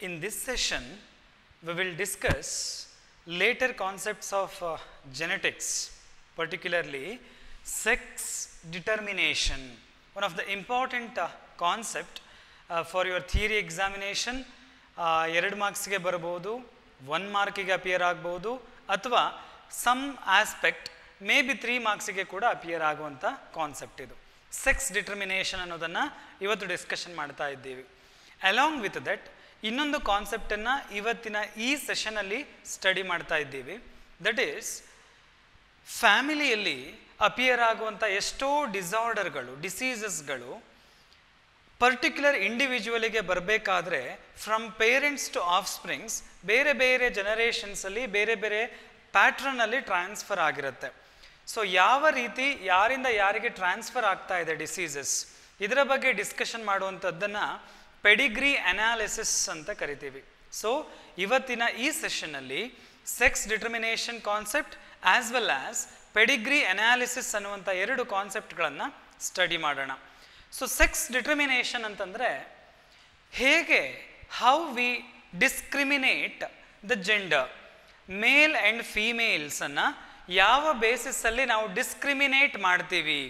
In this session, we will discuss later concepts of uh, genetics, particularly sex determination, one of the important uh, concept uh, for your theory examination. ಎರಡು ಮಾರ್ಕ್ಸ್ಗೆ ಬರ್ಬೋದು one ಮಾರ್ಕಿಗೆ appear ಆಗ್ಬೋದು ಅಥವಾ some aspect may be three ಮಾರ್ಕ್ಸಿಗೆ ಕೂಡ appear ಆಗುವಂಥ concept idu. Sex determination ಅನ್ನೋದನ್ನು ಇವತ್ತು discussion ಮಾಡ್ತಾ ಇದ್ದೀವಿ Along with ದಟ್ ಇನ್ನೊಂದು ಕಾನ್ಸೆಪ್ಟನ್ನು ಇವತ್ತಿನ ಈ ಸೆಷನಲ್ಲಿ ಸ್ಟಡಿ ಮಾಡ್ತಾ ಇದ್ದೀವಿ. ದಟ್ ಈಸ್ ಫ್ಯಾಮಿಲಿಯಲ್ಲಿ ಅಪಿಯರ್ ಆಗುವಂಥ ಎಷ್ಟೋ ಡಿಸಾರ್ಡರ್ಗಳು ಡಿಸೀಸಸ್ಗಳು ಪರ್ಟಿಕ್ಯುಲರ್ ಇಂಡಿವಿಜುವಲಿಗೆ ಬರಬೇಕಾದ್ರೆ from parents to offsprings ಬೇರೆ ಬೇರೆ ಜನರೇಷನ್ಸಲ್ಲಿ ಬೇರೆ ಬೇರೆ ಪ್ಯಾಟ್ರನಲ್ಲಿ ಟ್ರಾನ್ಸ್ಫರ್ ಆಗಿರುತ್ತೆ. ಸೊ ಯಾವ ರೀತಿ ಯಾರಿಂದ ಯಾರಿಗೆ ಟ್ರಾನ್ಸ್ಫರ್ ಆಗ್ತಾ ಇದೆ ಡಿಸೀಸಸ್ ಇದರ ಬಗ್ಗೆ ಡಿಸ್ಕಷನ್ ಮಾಡುವಂಥದ್ದನ್ನು ಪೆಡಿಗ್ರಿ ಅನಾಲಿಸಿಸ್ ಅಂತ ಕರಿತೀವಿ. ಸೊ ಇವತ್ತಿನ ಈ ಸೆಷನ್ನಲ್ಲಿ sex determination concept as well as pedigree analysis ಅನ್ನುವಂಥ ಎರಡು ಕಾನ್ಸೆಪ್ಟ್ಗಳನ್ನು ಸ್ಟಡಿ ಮಾಡೋಣ. ಸೊ ಸೆಕ್ಸ್ ಡಿಟರ್ಮಿನೇಷನ್ ಅಂತಂದರೆ ಹೇಗೆ how we discriminate the gender male and ಫೀಮೇಲ್ಸನ್ನು ಯಾವ ಬೇಸಿಸಲ್ಲಿ ನಾವು ಡಿಸ್ಕ್ರಿಮಿನೇಟ್ ಮಾಡ್ತೀವಿ?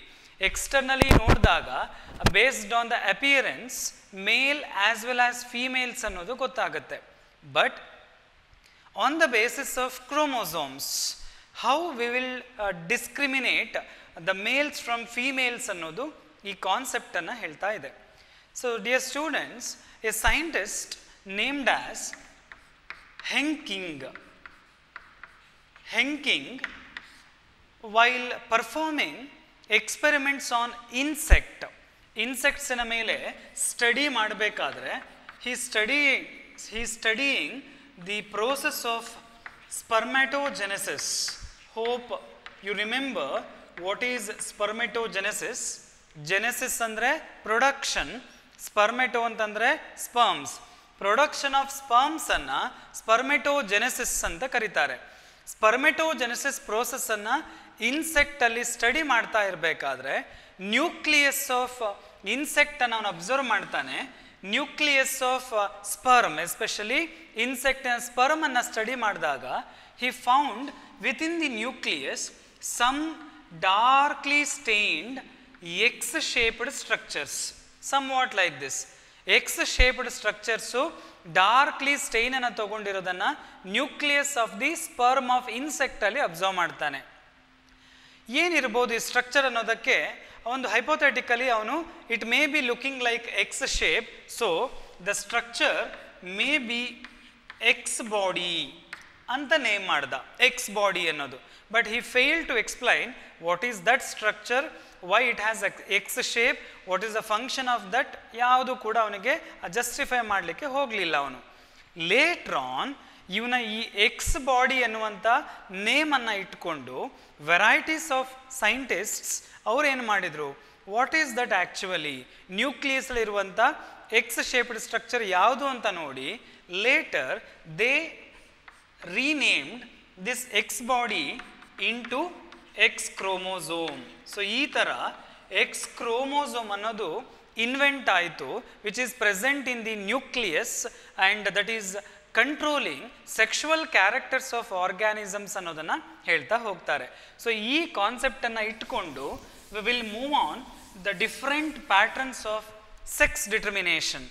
ಎಕ್ಸ್ಟರ್ನಲಿ ನೋಡಿದಾಗ based on the appearance male as well as females ಅನ್ನೋದು ಗೊತ್ತಾಗುತ್ತೆ. But on the basis of chromosomes how we will discriminate the males from females ಅನ್ನೋದು ಈ ಕಾನ್ಸೆಪ್ಟನ್ನು ಹೇಳ್ತಾ ಇದೆ. So dear students a scientist named as Henking Henking while performing experiments on insect ಇನ್ಸೆಕ್ಟ್ಸಿನ ಮೇಲೆ study ಮಾಡಬೇಕಾದ್ರೆ he study he studying the process of spermatogenesis hope you remember what is spermatogenesis genesis ಅಂದರೆ production spermato ಅಂತಂದರೆ sperms production of ಸ್ಪರ್ಮ್ಸನ್ನು spermatogenesis ಅಂತ ಕರೀತಾರೆ. ಸ್ಪರ್ಮೆಟೋಜೆನೆಸಿಸ್ ಪ್ರೋಸೆಸ್ಸನ್ನು ಇನ್ಸೆಕ್ಟಲ್ಲಿ study ಮಾಡ್ತಾ ಇರಬೇಕಾದ್ರೆ nucleus of ಇನ್ಸೆಕ್ಟನ್ನು ಅವನು ಅಬ್ಸರ್ವ್ ಮಾಡ್ತಾನೆ. Nucleus of sperm especially insect ಸ್ಪರ್ಮನ್ನು study ಮಾಡಿದಾಗ he found within the nucleus some darkly stained X shaped structures somewhat like this X shaped structures darkly ಸ್ಟೈನನ್ನು ತಗೊಂಡಿರೋದನ್ನು nucleus of the sperm of ಇನ್ಸೆಕ್ಟಲ್ಲಿ observe ಮಾಡ್ತಾನೆ. ಏನಿರ್ಬೋದು ಈ structure ಅನ್ನೋದಕ್ಕೆ ಒಂದು hypothetically ಅವನು it may be looking like X shape so the structure may be X body ಅಂತ name ಮಾಡ್ದ. X body ಅನ್ನೋದು. But he fail to explain what is that structure why it has X shape what is the function of that ಯಾವುದು ಕೂಡ ಅವನಿಗೆ justify ಮಾಡಲಿಕ್ಕೆ ಹೋಗಲಿಲ್ಲ ಅವನು. Later on ಇವನ ಈ ಎಕ್ಸ್ ಬಾಡಿ ಅನ್ನುವಂಥ ನೇಮನ್ನು ಇಟ್ಕೊಂಡು ವೆರೈಟೀಸ್ ಆಫ್ ಸೈಂಟಿಸ್ಟ್ಸ್ ಅವ್ರು ಏನು ಮಾಡಿದರು? ವಾಟ್ ಈಸ್ ದಟ್ ಆ್ಯಕ್ಚುವಲಿ ನ್ಯೂಕ್ಲಿಯಸ್ಲಿರುವಂಥ ಎಕ್ಸ್ ಶೇಪ್ಡ್ ಸ್ಟ್ರಕ್ಚರ್ ಯಾವುದು ಅಂತ ನೋಡಿ later they renamed this X body into X chromosome so ಈ ಥರ ಎಕ್ಸ್ ಕ್ರೋಮೋಸೋಮ್ ಅನ್ನೋದು ಇನ್ವೆಂಟ್ ಆಯಿತು which is present in the nucleus and that is controlling sexual characters of organisms ಅನ್ನೋದನ್ನು ಹೇಳ್ತಾ ಹೋಗ್ತಾರೆ. ಸೊ ಈ ಕಾನ್ಸೆಪ್ಟನ್ನು ಇಟ್ಕೊಂಡು we will move on the different patterns of sex determination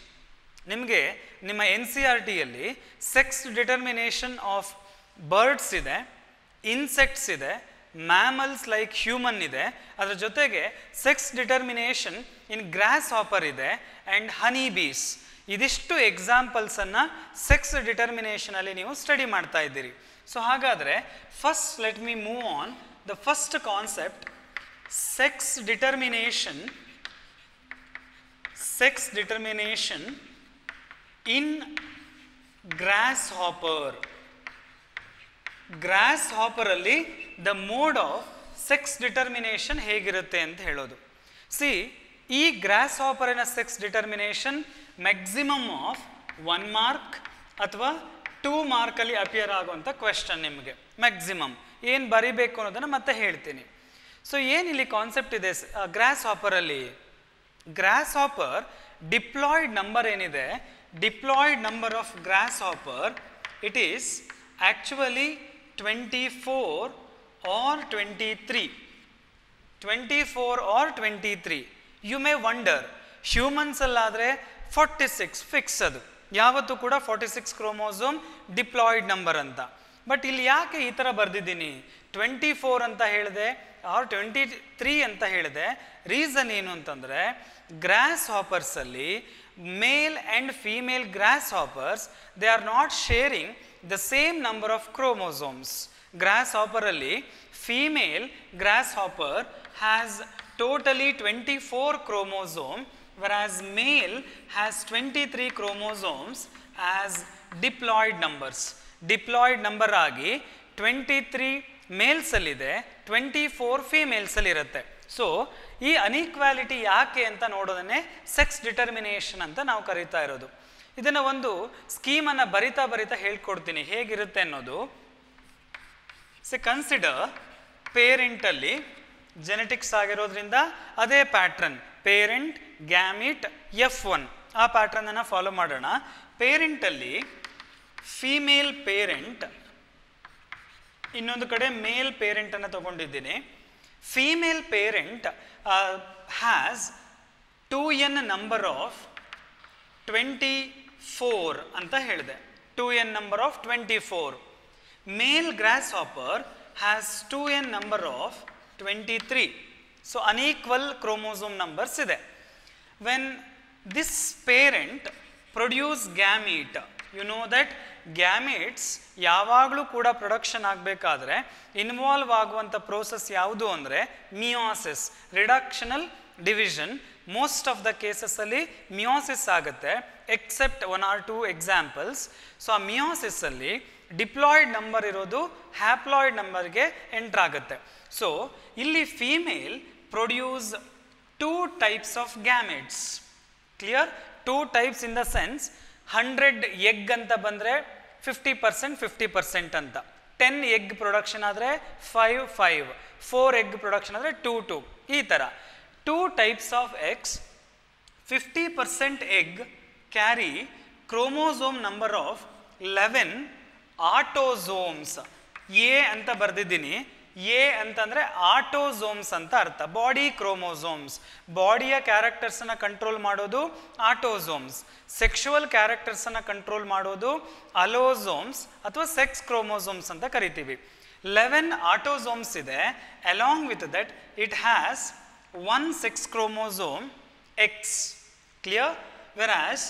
ನಿಮಗೆ ನಿಮ್ಮ ಎನ್ ಸಿ ಆರ್ ಟಿಯಲ್ಲಿ ಸೆಕ್ಸ್ ಡಿಟರ್ಮಿನೇಷನ್ ಆಫ್ ಬರ್ಡ್ಸ್ ಇದೆ ಇನ್ಸೆಕ್ಟ್ಸ್ ಇದೆ ಮ್ಯಾಮಲ್ಸ್ ಲೈಕ್ ಹ್ಯೂಮನ್ ಇದೆ. ಅದರ ಜೊತೆಗೆ sex determination in grasshopper ಇದೆ ಆ್ಯಂಡ್ ಹನಿ ಬೀಸ್ ಇದಿಷ್ಟು ಎಕ್ಸಾಂಪಲ್ಸನ್ನು ಸೆಕ್ಸ್ ಡಿಟರ್ಮಿನೇಷನಲ್ಲಿ ನೀವು ಸ್ಟಡಿ ಮಾಡ್ತಾ ಇದ್ದೀರಿ. ಸೊ ಹಾಗಾದರೆ first let me move on the first concept sex determination sex determination in grasshopper gross ಹಾಪರಲ್ಲಿ the mode of sex determination ಹೇಗಿರುತ್ತೆ ಅಂತ ಹೇಳೋದು. ಸಿ ಈ ಗ್ರಾಸ್ ಹಾಪರಿನ sex determination maximum of one mark ಅಥವಾ ಟೂ ಮಾರ್ಕಲ್ಲಿ ಅಪಿಯರ್ ಆಗುವಂಥ ಕ್ವೆಶನ್ ನಿಮಗೆ. ಮ್ಯಾಕ್ಸಿಮಮ್ ಏನು ಬರಿಬೇಕು ಅನ್ನೋದನ್ನು ಮತ್ತೆ ಹೇಳ್ತೀನಿ. ಸೊ ಏನಿಲ್ಲಿ ಕಾನ್ಸೆಪ್ಟ್ ಇದೆ? ಗ್ರಾಸ್ ಹಾಪರಲ್ಲಿ ಗ್ರಾಸ್ ಹಾಪರ್ ಡಿಪ್ಲಾಯ್ಡ್ ನಂಬರ್ ಏನಿದೆ? Diploid number of grasshopper it is actually twenty four or twenty three twenty four or twenty three you may wonder humans ಅಲ್ಲಾದರೆ forty six fix ಅದು. ಯಾವತ್ತೂ ಕೂಡ forty six chromosome diploid number ಅಂತ. But ಇಲ್ಲಿ ಯಾಕೆ ಈ ಥರ ಬರೆದಿದ್ದೀನಿ? ಟ್ವೆಂಟಿ ಫೋರ್ ಅಂತ ಹೇಳಿದೆ ಆರ್ ಟ್ವೆಂಟಿ ತ್ರೀ ಅಂತ ಹೇಳಿದೆ. ರೀಸನ್ ಏನು ಅಂತಂದರೆ ಗ್ರಾಸ್ ಹಾಪರ್ಸಲ್ಲಿ male and female grasshoppers they are not sharing the same number of chromosomes gross ಹಾಪರಲ್ಲಿ female grasshopper has totally 24 chromosome whereas male has 23 chromosomes as diploid numbers diploid number ಆಗಿ 23 mails ಅಲ್ಲಿದೆ 24 females ಅಲ್ಲಿ ಇರುತ್ತೆ. So ಈ ಅನ್ಇಕ್ವಾಲಿಟಿ ಯಾಕೆ ಅಂತ ನೋಡೋದನ್ನೇ sex determination ಅಂತ ನಾವು ಕರಿತಾ ಇರೋದು. ಇದನ್ನು ಒಂದು ಸ್ಕೀಮನ್ನು ಬರಿತಾ ಬರಿತಾ ಹೇಳ್ಕೊಡ್ತೀನಿ. ಹೇಗಿರುತ್ತೆ ಅನ್ನೋದು? ಸಿ ಕನ್ಸಿಡರ್ ಪೇರೆಂಟಲ್ಲಿ ಜೆನೆಟಿಕ್ಸ್ ಆಗಿರೋದ್ರಿಂದ ಅದೇ pattern parent gamete F one ಆ ಪ್ಯಾಟ್ರನನ್ನು ಫಾಲೋ ಮಾಡೋಣ. ಪೇರೆಂಟಲ್ಲಿ ಫೀಮೇಲ್ ಪೇರೆಂಟ್ ಇನ್ನೊಂದು ಕಡೆ ಮೇಲ್ ಪೇರೆಂಟನ್ನು ತಗೊಂಡಿದ್ದೀನಿ. Female parent has two n number of twenty four ಅಂತ ಹೇಳಿದೆ. Two n number of twenty four male grasshopper has two n number of twenty three so unequal chromosome numbers ಇದೆ. When this parent produce gamete you know that gametes ಯಾವಾಗಲೂ ಕೂಡ production ಆಗಬೇಕಾದ್ರೆ involve ಆಗುವಂಥ process ಯಾವುದು ಅಂದರೆ meiosis reductional division most of the ಕೇಸಸ್ಸಲ್ಲಿ meiosis ಆಗುತ್ತೆ except one or two examples so ಆ ಮಿಯೋಸಿಸ್ಸಲ್ಲಿ ಡಿಪ್ಲಾಯ್ಡ್ ನಂಬರ್ ಇರೋದು ಹ್ಯಾಪ್ಲಾಯ್ಡ್ ನಂಬರ್ಗೆ ಎಂಟ್ರ್ ಆಗುತ್ತೆ. ಸೊ ಇಲ್ಲಿ female produce two types of gametes clear two types in the sense hundred egg ಅಂತ ಬಂದರೆ fifty percent fifty percent ಅಂತ. ಟೆನ್ ಎಗ್ ಪ್ರೊಡಕ್ಷನ್ ಆದರೆ five five four egg production ಆದರೆ two two ಈ ಥರ two types of eggs fifty percent egg carry chromosome number of eleven autosomes A ಅಂತ ಬರೆದಿದ್ದೀನಿ. A ಅಂತಂದರೆ ಆಟೋಝೋಮ್ಸ್ ಅಂತ ಅರ್ಥ. Body chromosomes. ಬಾಡಿಯ ಕ್ಯಾರೆಕ್ಟರ್ಸನ್ನು ಕಂಟ್ರೋಲ್ ಮಾಡೋದು ಆಟೋಝೋಮ್ಸ್ ಸೆಕ್ಷುವಲ್ ಕ್ಯಾರೆಕ್ಟರ್ಸನ್ನು ಕಂಟ್ರೋಲ್ ಮಾಡೋದು ಅಲೋಝೋಮ್ಸ್ ಅಥವಾ ಸೆಕ್ಸ್ ಕ್ರೋಮೋಸೋಮ್ಸ್ ಅಂತ ಕರಿತೀವಿ. ಲೆವೆನ್ ಆಟೋಝೋಮ್ಸ್ ಇದೆ. Along with that it has one sex chromosome X clear whereas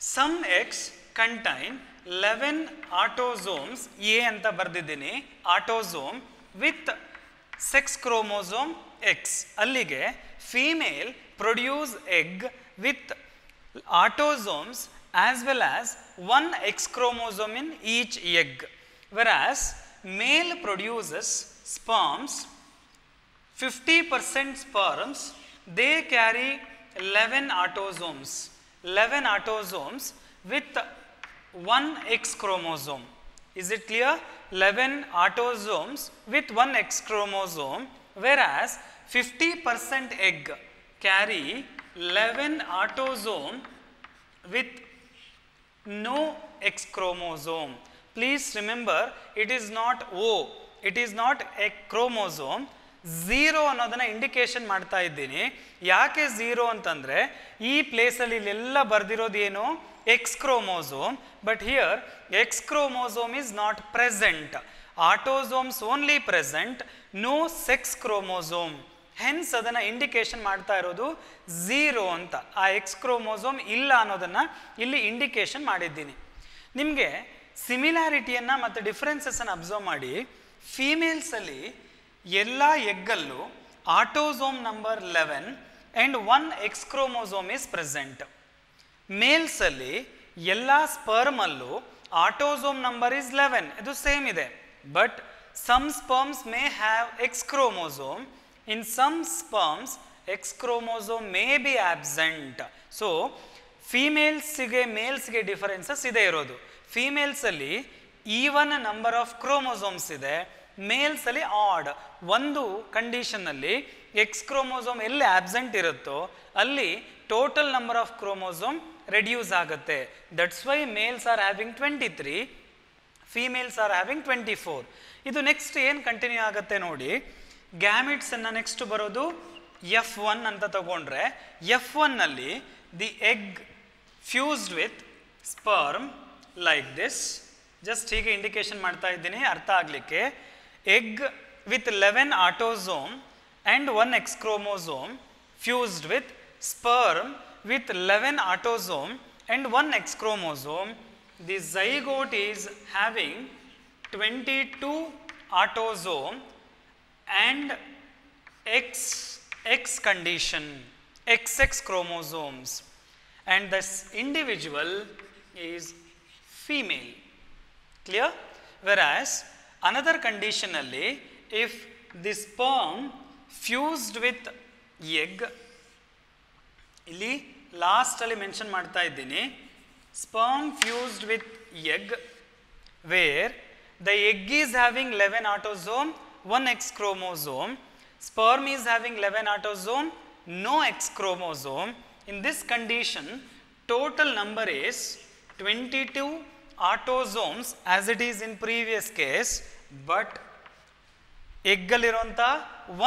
some X contain eleven autosomes A ಅಂತ ಬರೆದಿದ್ದೀನಿ. Autosome with sex chromosome X ಅಲ್ಲಿಗೆ female produce egg with autosomes as well as one X chromosome in each egg whereas male produces sperms 50% sperms, they carry 11 autosomes. 11 autosomes with one X chromosome. Is it clear? 11 autosomes with one X chromosome, whereas 50% egg carry 11 autosome with no X chromosome. Please remember, it is not O, it is not a chromosome. Zero ಅನ್ನೋದನ್ನ indication ಮಾಡ್ತಾ ಇದ್ದೀನಿ ಯಾಕೆ zero ಅಂತಂದರೆ ಈ ಪ್ಲೇಸಲ್ಲಿ ಇಲ್ಲೆಲ್ಲ ಬರ್ದಿರೋದು ಏನು X chromosome but here X chromosome is not present autosomes only present no sex chromosome hence ಅದನ್ನು ಇಂಡಿಕೇಶನ್ ಮಾಡ್ತಾ ಇರೋದು ಝೀರೋ ಅಂತ. ಆ ಎಕ್ಸ್ ಕ್ರೋಮೋಸೋಮ್ ಇಲ್ಲ ಅನ್ನೋದನ್ನು ಇಲ್ಲಿ ಇಂಡಿಕೇಶನ್ ಮಾಡಿದ್ದೀನಿ. ನಿಮಗೆ ಸಿಮಿಲಾರಿಟಿಯನ್ನು ಮತ್ತು ಡಿಫ್ರೆನ್ಸಸ್ಸನ್ನು ಅಬ್ಸರ್ವ್ ಮಾಡಿ. ಫೀಮೇಲ್ಸಲ್ಲಿ ಎಲ್ಲ ಎಗ್ಗಲ್ಲೂ autosome number eleven and one X chromosome is present ಮೇಲ್ಸಲ್ಲಿ ಎಲ್ಲ ಸ್ಪರ್ಮಲ್ಲೂ ಆಟೋಸೋಮ್ ನಂಬರ್ ಇಸ್ ಲೆವೆನ್ ಇದು ಸೇಮ್ ಇದೆ. But some sperms may have X chromosome in some sperms X chromosome may be absent so ಫೀಮೇಲ್ಸ್ಗೆ ಮೇಲ್ಸ್ಗೆ differences ಇದೆ ಇರೋದು. ಫೀಮೇಲ್ಸಲ್ಲಿ even number of chromosomes ಇದೆ. ಮೇಲ್ಸಲ್ಲಿ ಆಡ್ ಒಂದು ಕಂಡೀಷನ್ನಲ್ಲಿ ಎಕ್ಸ್ ಕ್ರೋಮೋಸೋಮ್ ಎಲ್ಲಿ ಆಬ್ಸೆಂಟ್ ಇರುತ್ತೋ, ಅಲ್ಲಿ total number of chromosome reduce ಆಗುತ್ತೆ. That's why males are having twenty three females are having twenty four ಇದು ನೆಕ್ಸ್ಟ್ ಏನು ಕಂಟಿನ್ಯೂ ಆಗುತ್ತೆ ನೋಡಿ ಗ್ಯಾಮಿಟ್ಸನ್ನು ನೆಕ್ಸ್ಟ್ ಬರೋದು ಎಫ್ ಒನ್ ಅಂತ ತಗೊಂಡ್ರೆ ಎಫ್ ಒನ್ನಲ್ಲಿ the egg fused with sperm like this just ಹೀಗೆ ಇಂಡಿಕೇಶನ್ ಮಾಡ್ತಾ ಇದ್ದೀನಿ, ಅರ್ಥ ಆಗಲಿಕ್ಕೆ. Egg with eleven autosome and one X chromosome fused with sperm with 11 autosome and one X chromosome, the zygote is having 22 autosome and X, X condition, XX chromosomes and this individual is female. Clear? Whereas another condition alli, if the sperm fused with egg ಇಲ್ಲಿ ಲಾಸ್ಟಲ್ಲಿ mention ಮಾಡ್ತಾ ಇದ್ದೀನಿ. Sperm fused with egg where the egg is having eleven autosome one X chromosome sperm is having eleven autosome no X chromosome in this condition total number is twenty two autosomes as it is in previous case but ಎಗ್ಗಲ್ಲಿರುವಂಥ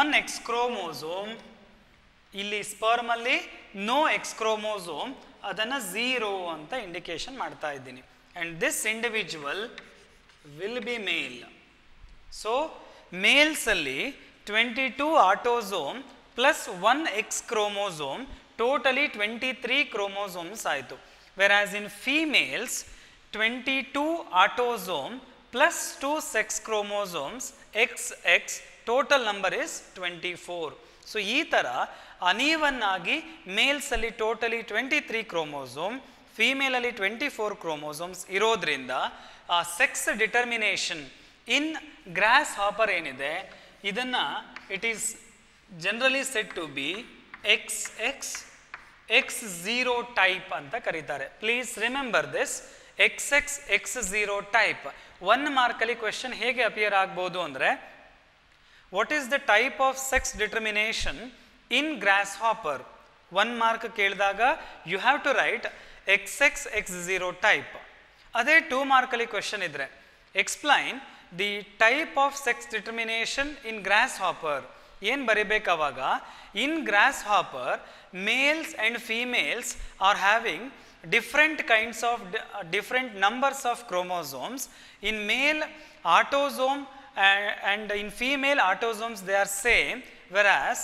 one X chromosome ಇಲ್ಲಿ ಸ್ಪರ್ಮಲ್ಲಿ no ಎಕ್ಸ್ಕ್ರೋಮೋಸೋಮ್ ಅದನ್ನು zero ಅಂತ indication ಮಾಡ್ತಾ ಇದ್ದೀನಿ. And this individual will be male so ಮೇಲ್ಸಲ್ಲಿ twenty two autosome plus one X chromosome totally twenty three chromosomes ಆಯಿತು. Whereas in females twenty two autosome plus two sex chromosomes X X total number is twenty four so ಈ ಥರ uneven ಆಗಿ ಮೇಲ್ಸಲ್ಲಿ totally twenty three chromosome, ಫೀಮೇಲಲ್ಲಿ twenty four chromosomes ಇರೋದ್ರಿಂದ ಆ sex determination in grasshopper ಏನಿದೆ, ಇದನ್ನು it is generally set to be X X X zero type ಅಂತ ಕರೀತಾರೆ. Please remember this X X X zero type one ಮಾರ್ಕಲ್ಲಿ question ಹೇಗೆ appear ಆಗ್ಬೋದು ಅಂದರೆ what is the type of sex determination in grasshopper one mark ಕೇಳಿದಾಗ you have to write X X X zero type ಅದೇ two ಮಾರ್ಕಲ್ಲಿ question ಇದ್ರೆ explain the type of sex determination in grasshopper ಏನು ಬರಿಬೇಕು ಅವಾಗ? In grasshopper males and females are having different kinds of di- uh, different numbers of chromosomes. In male autosome and, and in female autosomes they are same. Whereas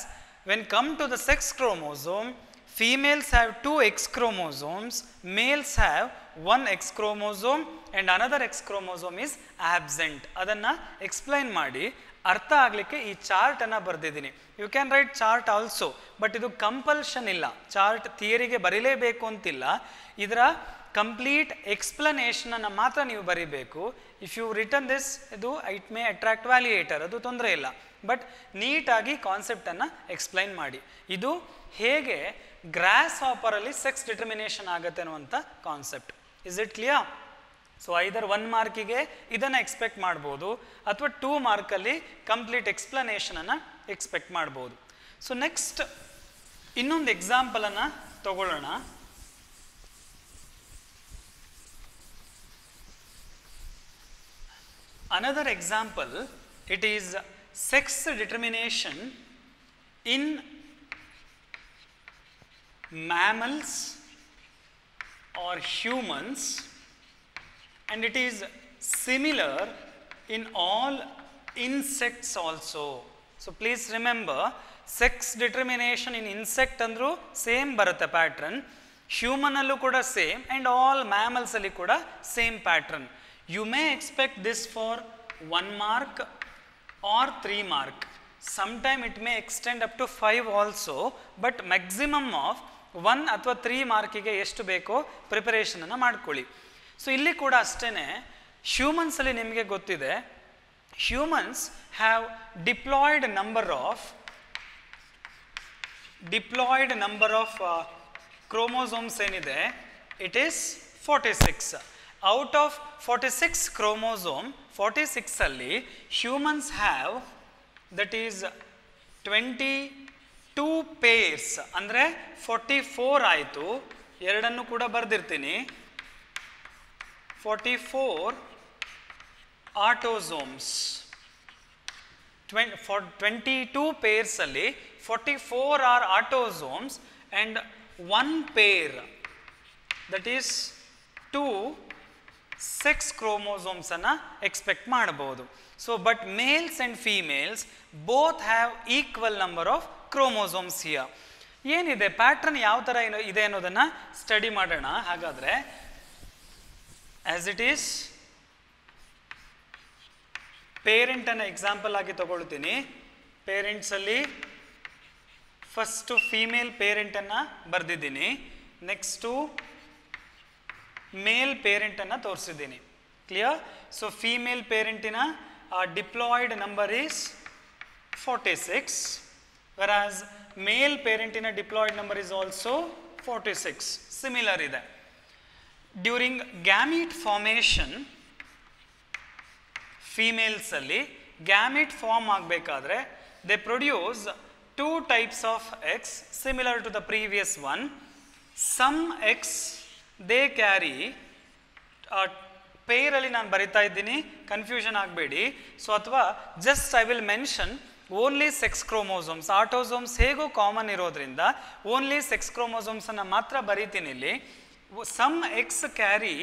when come to the sex chromosome, females have two x chromosomes, males have one x chromosome, and another x chromosome is absent. ಅದನ್ನು explain ಮಾಡಿ. ಅರ್ಥ ಆಗಲಿಕ್ಕೆ ಈ ಚಾರ್ಟನ್ನು ಬರೆದಿದ್ದೀನಿ. You can write chart also but ಇದು compulsion ಇಲ್ಲ. Chart ಥಿಯರಿಗೆ ಬರೀಲೇಬೇಕು ಅಂತಿಲ್ಲ. ಇದರ ಕಂಪ್ಲೀಟ್ ಎಕ್ಸ್ಪ್ಲನೇಷನನ್ನು ಮಾತ್ರ ನೀವು ಬರೀಬೇಕು. ಇಫ್ ಯು ರಿಟರ್ನ್ ದಿಸ್ ಇದು ಇಟ್ ಮೇ ಅಟ್ರಾಕ್ಟ್ ವ್ಯಾಲ್ಯೂಯೇಟರ್ ಅದು ತೊಂದರೆ ಇಲ್ಲ. ಬಟ್ ನೀಟಾಗಿ ಕಾನ್ಸೆಪ್ಟನ್ನು ಎಕ್ಸ್ಪ್ಲೈನ್ ಮಾಡಿ. ಇದು ಹೇಗೆ ಗ್ರಾಸ್ ಹಾಪರಲ್ಲಿ ಸೆಕ್ಸ್ ಡಿಟರ್ಮಿನೇಷನ್ ಆಗುತ್ತೆ ಅನ್ನುವಂಥ concept is it clear so either one ಮಾರ್ಕಿಗೆ ಇದನ್ನು ಎಕ್ಸ್ಪೆಕ್ಟ್ ಮಾಡ್ಬೋದು, ಅಥವಾ ಟೂ ಮಾರ್ಕಲ್ಲಿ ಕಂಪ್ಲೀಟ್ ಎಕ್ಸ್ಪ್ಲನೇಷನನ್ನು ಎಕ್ಸ್ಪೆಕ್ಟ್ ಮಾಡ್ಬೋದು. ಸೊ ನೆಕ್ಸ್ಟ್ ಇನ್ನೊಂದು ಎಕ್ಸಾಂಪಲನ್ನು ತಗೊಳ್ಳೋಣ. Another example it is sex determination in mammals or humans and it is similar in all insects also so please remember sex determination in insect ಅಂದ್ರು same ಬರುತ್ತೆ pattern human ಅಲ್ಲೂ ಕೂಡ same and all mammals ಅಲ್ಲಿ ಕೂಡ same pattern you may expect this for one mark or three mark sometime it may extend up to five also but maximum of one ಅಥವಾ three ಮಾರ್ಕಿಗೆ ಎಷ್ಟು ಬೇಕೋ ಪ್ರಿಪರೇಷನನ್ನು ಮಾಡ್ಕೊಳ್ಳಿ. So ಇಲ್ಲಿ ಕೂಡ ಅಷ್ಟೇ ಹ್ಯೂಮನ್ಸಲ್ಲಿ ನಿಮಗೆ ಗೊತ್ತಿದೆ humans have diploid number of diploid number of chromosomes ಏನಿದೆ? It is forty six out of forty six chromosome forty ಸಿಕ್ಸಲ್ಲಿ humans have that is twenty two pairs ಅಂದರೆ ಫೋರ್ಟಿ ಫೋರ್ ಆಯಿತು. ಎರಡನ್ನು ಕೂಡ ಬರೆದಿರ್ತೀನಿ. Forty four autosomes twenty for twenty two ಪೇರ್ಸಲ್ಲಿ forty four are autosomes and one pair that is two sex ಕ್ರೋಮೋಸೋಮ್ಸನ್ನು expect ಮಾಡಬಹುದು. So but males and females both have equal number of chromosomes here ಏನಿದೆ? Pattern ಯಾವ ಥರ ಇದೆ ಅನ್ನೋದನ್ನು study ಮಾಡೋಣ. ಹಾಗಾದರೆ as it is ಪೇರೆಂಟನ್ನು example ಆಗಿ ತಗೊಳ್ತೀನಿ. ಪೇರೆಂಟ್ಸಲ್ಲಿ ಫಸ್ಟು ಫೀಮೇಲ್ ಪೇರೆಂಟನ್ನು ಬರೆದಿದ್ದೀನಿ. ನೆಕ್ಸ್ಟು ಮೇಲ್ ಪೇರೆಂಟನ್ನು ತೋರಿಸಿದ್ದೀನಿ. Clear so female ಪೇರೆಂಟಿನ diploid number is forty six whereas male ಪೇರೆಂಟಿನ diploid number is also forty six similar ಇದೆ. ಡ್ಯೂರಿಂಗ್ ಗ್ಯಾಮಿಟ್ ಫಾರ್ಮೇಷನ್ ಫೀಮೇಲ್ಸಲ್ಲಿ ಗ್ಯಾಮಿಟ್ ಫಾರ್ಮ್ ಆಗಬೇಕಾದ್ರೆ they produce two types of X similar to the previous one some X they carry ಪೇರಲ್ಲಿ ನಾನು ಬರಿತಾ ಇದ್ದೀನಿ. Confusion ಆಗಬೇಡಿ. So ಅಥವಾ just I will mention only sex chromosomes autosomes ಹೇಗೂ common ಇರೋದ್ರಿಂದ only sex ಕ್ರೋಮೋಸೋಮ್ಸನ್ನು ಮಾತ್ರ ಬರಿತೀನಿ ಇಲ್ಲಿ. Some X carry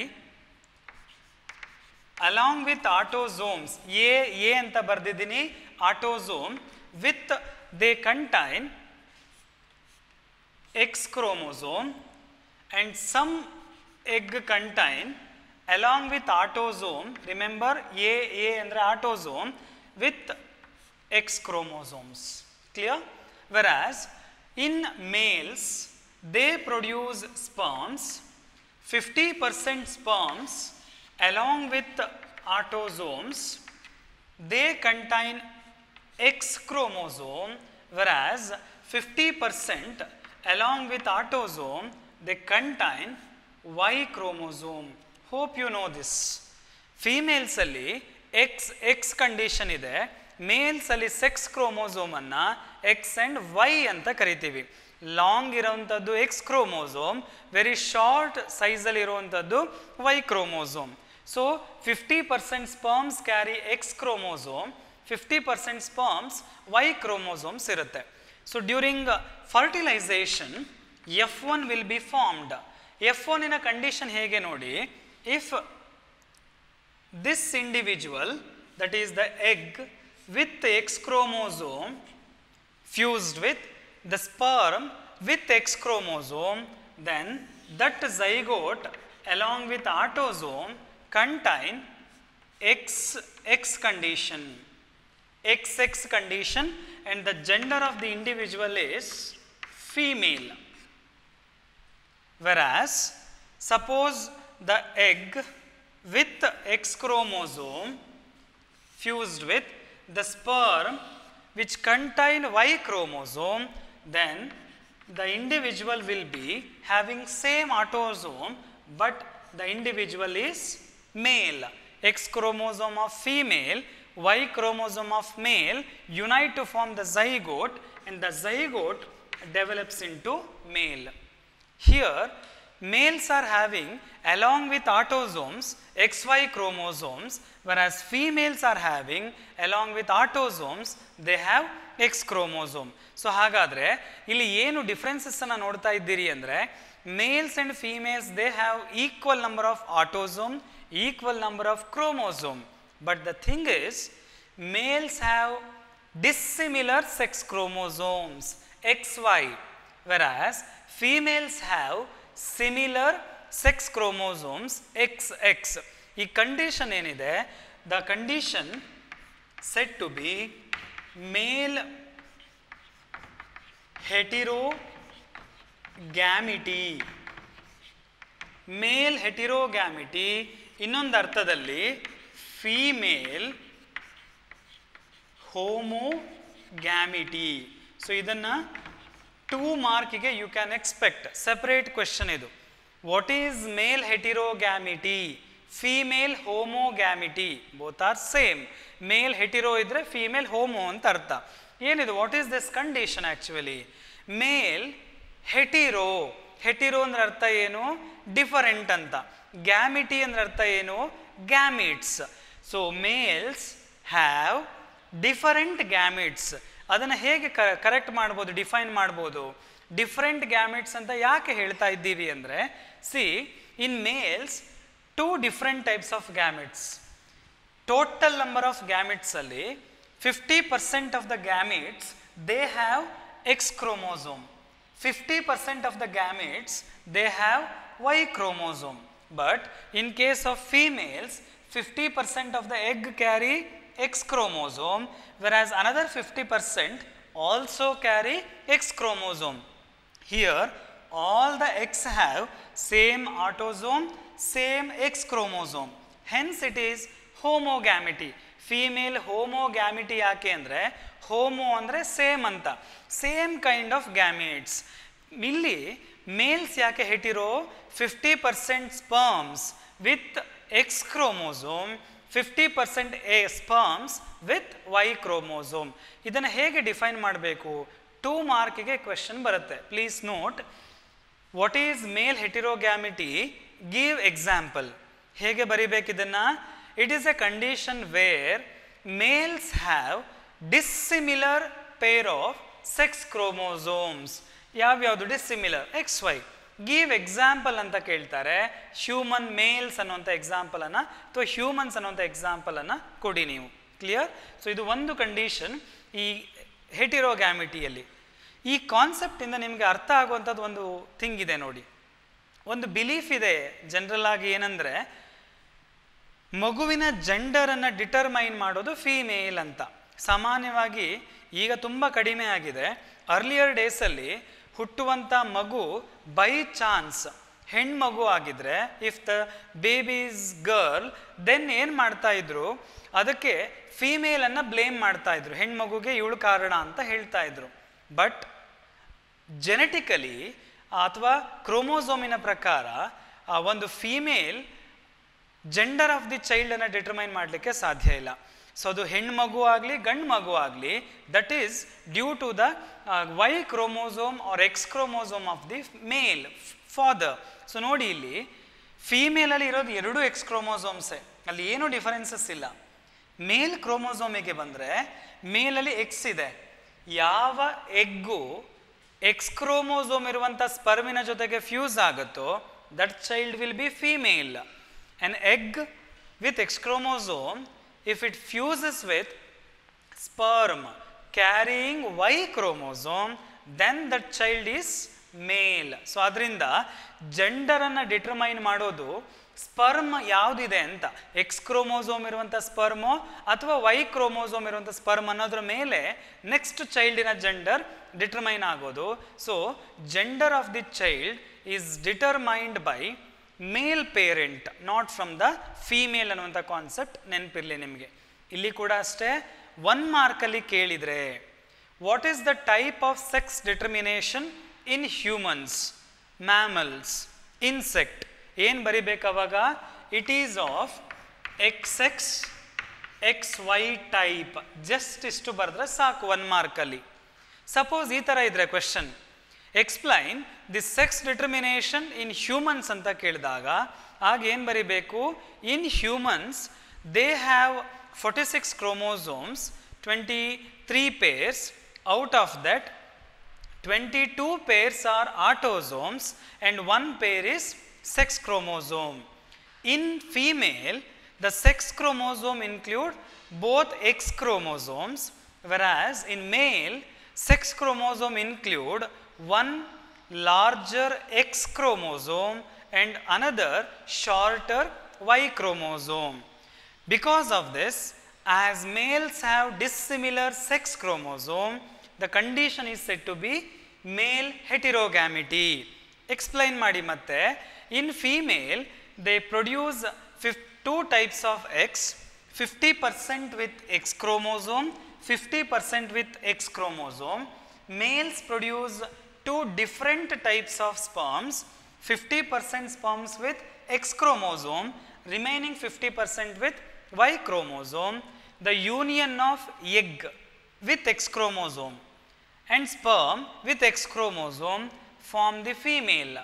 along with autosomes A A ಅಂತ ಬರೆದಿದ್ದೀನಿ. Autosome with they contain X chromosome and some egg contain along with autosome remember a a andre autosome with x chromosomes. Clear? Whereas in males they produce sperms 50% sperms along with autosomes they contain X chromosome whereas 50% along with autosome they contain Y chromosome? Hope you know this ಫೀಮೇಲ್ಸಲ್ಲಿ X X condition ಇದೆ. ಮೇಲ್ಸಲ್ಲಿ sex ಕ್ರೋಮೋಸೋಮನ್ನು X and Y ಅಂತ ಕರಿತೀವಿ. Long ಇರೋವಂಥದ್ದು X chromosome very short ಸೈಜಲ್ಲಿ ಇರುವಂಥದ್ದು Y chromosome so fifty percent sperms carry X chromosome fifty percent sperms Y chromosomes ಇರುತ್ತೆ. So during fertilization F one will be formed F ಒನ್ನಿನ condition ಹೇಗೆ ನೋಡಿ if this individual that is the egg with the X chromosome fused with the sperm with X chromosome then that zygote along with autosome contain X X condition XX condition and the gender of the individual is female whereas suppose the egg with X chromosome fused with the sperm which contain Y chromosome then the individual will be having same autosome but the individual is male. X chromosome of female Y chromosome of male unite to form the zygote and the zygote develops into male here, males are having along with autosomes XY chromosomes, whereas females are having along with autosomes they have X chromosome. So ಹಾಗಾದರೆ ಇಲ್ಲಿ ಏನು ಡಿಫ್ರೆನ್ಸಸ್ಸನ್ನು ನೋಡ್ತಾ ಇದ್ದೀರಿ ಅಂದರೆ males and females they have equal number of autosome equal number of chromosome but the thing is males have dissimilar sex chromosomes XY whereas females have similar sex chromosomes XX ಈ condition ಏನಿದೆ? The condition set to be male heterogamety male heterogamety ಇನ್ನೊಂದು ಅರ್ಥದಲ್ಲಿ female homogamety so ಇದನ್ನು two ಮಾರ್ಕಿಗೆ you can expect separate question ಇದು. What is male heterogamety female homogamety both are same male hetero ಇದ್ರೆ female homo ಅಂತ ಅರ್ಥ. ಏನಿದು? What is this condition actually male hetero hetero ಅಂದ್ರೆ ಅರ್ಥ ಏನು? ಡಿಫರೆಂಟ್ ಅಂತ. ಗ್ಯಾಮಿಟಿ ಅಂದ್ರೆ ಅರ್ಥ ಏನು? Gametes so males have different gametes ಅದನ್ನು ಹೇಗೆ ಕರೆಕ್ಟ್ ಮಾಡ್ಬೋದು ಡಿಫೈನ್ ಮಾಡ್ಬೋದು? ಡಿಫರೆಂಟ್ ಗ್ಯಾಮಿಟ್ಸ್ ಅಂತ ಯಾಕೆ ಹೇಳ್ತಾ ಇದ್ದೀವಿ ಅಂದರೆ see in males two different types of gametes total number of gametes ಅಲ್ಲಿ fifty percent of the gametes they have X chromosome fifty percent of the gametes they have Y chromosome but in case of females fifty percent of the egg carry X chromosome whereas another 50% also carry X chromosome. Here all the X have same autosome, same X chromosome. Hence it is homogamity. Female homogamity ಯಾಕೆ ಅಂದರೆ homo ಅಂದರೆ same ಅಂತ same kind of gametes ಇಲ್ಲಿ males ಯಾಕೆ hetero fifty percent sperms with X chromosome Fifty percent a sperms with Y chromosome ಇದನ್ನು ಹೇಗೆ define ಮಾಡಬೇಕು? Two ಮಾರ್ಕಿಗೆ ಕ್ವೆಶನ್ ಬರುತ್ತೆ. Please note what is male heterogamety give example ಹೇಗೆ ಬರಿಬೇಕು ಇದನ್ನು? It is a condition where males have dissimilar pair of sex chromosomes ಯಾವ್ಯಾವುದು dissimilar X Y give example ಅಂತ ಕೇಳ್ತಾರೆ. ಹ್ಯೂಮನ್ ಮೇಲ್ಸ್ ಅನ್ನುವಂಥ ಎಕ್ಸಾಂಪಲನ್ನು ಅಥವಾ ಹ್ಯೂಮನ್ಸ್ ಅನ್ನುವಂಥ ಎಕ್ಸಾಂಪಲನ್ನು ಕೊಡಿ ನೀವು. ಕ್ಲಿಯರ್ ಸೊ ಇದು ಒಂದು ಕಂಡೀಷನ್ ಈ ಹೆಟಿರೋಗ್ಯಾಮಿಟಿಯಲ್ಲಿ ಈ ಕಾನ್ಸೆಪ್ಟಿಂದ ನಿಮಗೆ ಅರ್ಥ ಆಗುವಂಥದ್ದು ಒಂದು ಥಿಂಗ್ ಇದೆ ನೋಡಿ. ಒಂದು ಬಿಲೀಫ್ ಇದೆ ಜನರಲ್ ಆಗಿ ಏನಂದರೆ, ಮಗುವಿನ ಜೆಂಡರನ್ನು ಡಿಟರ್ಮೈನ್ ಮಾಡೋದು ಫೀಮೇಲ್ ಅಂತ. ಸಾಮಾನ್ಯವಾಗಿ ಈಗ ತುಂಬ ಕಡಿಮೆ ಆಗಿದೆ. ಅರ್ಲಿಯರ್ ಡೇಸಲ್ಲಿ ಹುಟ್ಟುವಂಥ ಮಗು ಬೈ ಚಾನ್ಸ್ ಹೆಣ್ಮಗು ಆಗಿದ್ರೆ if the babies girl then ಏನು ಮಾಡ್ತಾ ಇದ್ರು? ಅದಕ್ಕೆ ಫೀಮೇಲನ್ನು ಬ್ಲೇಮ್ ಮಾಡ್ತಾ ಇದ್ರು. ಹೆಣ್ಮಗುಗೆ ಇವಳು ಕಾರಣ ಅಂತ ಹೇಳ್ತಾ ಇದ್ರು. ಬಟ್ ಜೆನೆಟಿಕಲಿ ಅಥವಾ ಕ್ರೋಮೋಸೋಮಿನ ಪ್ರಕಾರ ಒಂದು ಫೀಮೇಲ್ ಜೆಂಡರ್ ಆಫ್ ದಿ ಚೈಲ್ಡನ್ನು ಡಿಟರ್ಮೈನ್ ಮಾಡಲಿಕ್ಕೆ ಸಾಧ್ಯ ಇಲ್ಲ. ಸೊ ಅದು ಹೆಣ್ಮಗು ಆಗಲಿ ಗಂಡು ಮಗು ಆಗಲಿ that is due to the Y chromosome or X chromosome of the male father so ನೋಡಿ ಇಲ್ಲಿ ಫೀಮೇಲಲ್ಲಿ ಇರೋದು ಎರಡು ಎಕ್ಸ್ ಕ್ರೋಮೋಸೋಮ್ಸೆ ಅಲ್ಲಿ ಏನೂ ಡಿಫರೆನ್ಸಸ್ ಇಲ್ಲ. ಮೇಲ್ ಕ್ರೋಮೋಸೋಮಿಗೆ ಬಂದರೆ ಮೇಲಲ್ಲಿ ಎಕ್ಸ್ ಇದೆ. ಯಾವ ಎಗ್ಗು ಎಕ್ಸ್ ಕ್ರೋಮೋಸೋಮ್ ಇರುವಂಥ ಸ್ಪರ್ಮಿನ ಜೊತೆಗೆ ಫ್ಯೂಸ್ ಆಗುತ್ತೋ that child will be female an egg with X chromosome, if it fuses with sperm carrying Y chromosome, then that child is male so ಅದರಿಂದ ಜೆಂಡರನ್ನು ಡಿಟರ್ಮೈನ್ ಮಾಡೋದು ಸ್ಪರ್ಮ್ ಯಾವುದಿದೆ ಅಂತ. ಎಕ್ಸ್ ಕ್ರೋಮೋಸೋಮ್ ಇರುವಂಥ ಸ್ಪರ್ಮೋ ಅಥವಾ ವೈ ಕ್ರೋಮೋಸೋಮ್ ಇರುವಂಥ sperm ಅನ್ನೋದ್ರ ಮೇಲೆ ನೆಕ್ಸ್ಟ್ ಚೈಲ್ಡಿನ ಜೆಂಡರ್ ಡಿಟರ್ಮೈನ್ ಆಗೋದು so gender of the child is determined by male parent not from the female ಅನ್ನುವಂಥ ಕಾನ್ಸೆಪ್ಟ್ ನೆನಪಿರಲಿ ನಿಮಗೆ. ಇಲ್ಲಿ ಕೂಡ ಅಷ್ಟೇ ಒನ್ ಮಾರ್ಕಲ್ಲಿ ಕೇಳಿದರೆ what is the type of sex determination in humans mammals insect ಏನು ಬರಿಬೇಕು ಅವಾಗ it is of X X X Y type just ಇಷ್ಟು ಬರೆದ್ರೆ ಸಾಕು ಒನ್ ಮಾರ್ಕಲ್ಲಿ ಸಪೋಸ್ ಈ ಥರ ಇದ್ರೆ question explain the sex determination in humans ಅಂತ ಕೇಳಿದಾಗ, ಆಗ ಏನು ಬರಿಬೇಕು? In humans they have forty six chromosomes twenty three pairs out of that twenty two pairs are autosomes and one pair is sex chromosome in female the sex chromosome include both X chromosomes, whereas in male, sex chromosome include one larger X chromosome and another shorter Y chromosome. Because of this, as males have dissimilar sex chromosome, the condition is said to be male heterogamity. Explain ಮಾಡಿ ಮತ್ತೆ in female they produce fif- two types of X, 50% with X chromosome, 50% with X chromosome. Males produce two different types of sperms, 50% sperms with X chromosome, remaining 50% with Y chromosome. The union of egg with X chromosome and sperm with X chromosome form the female.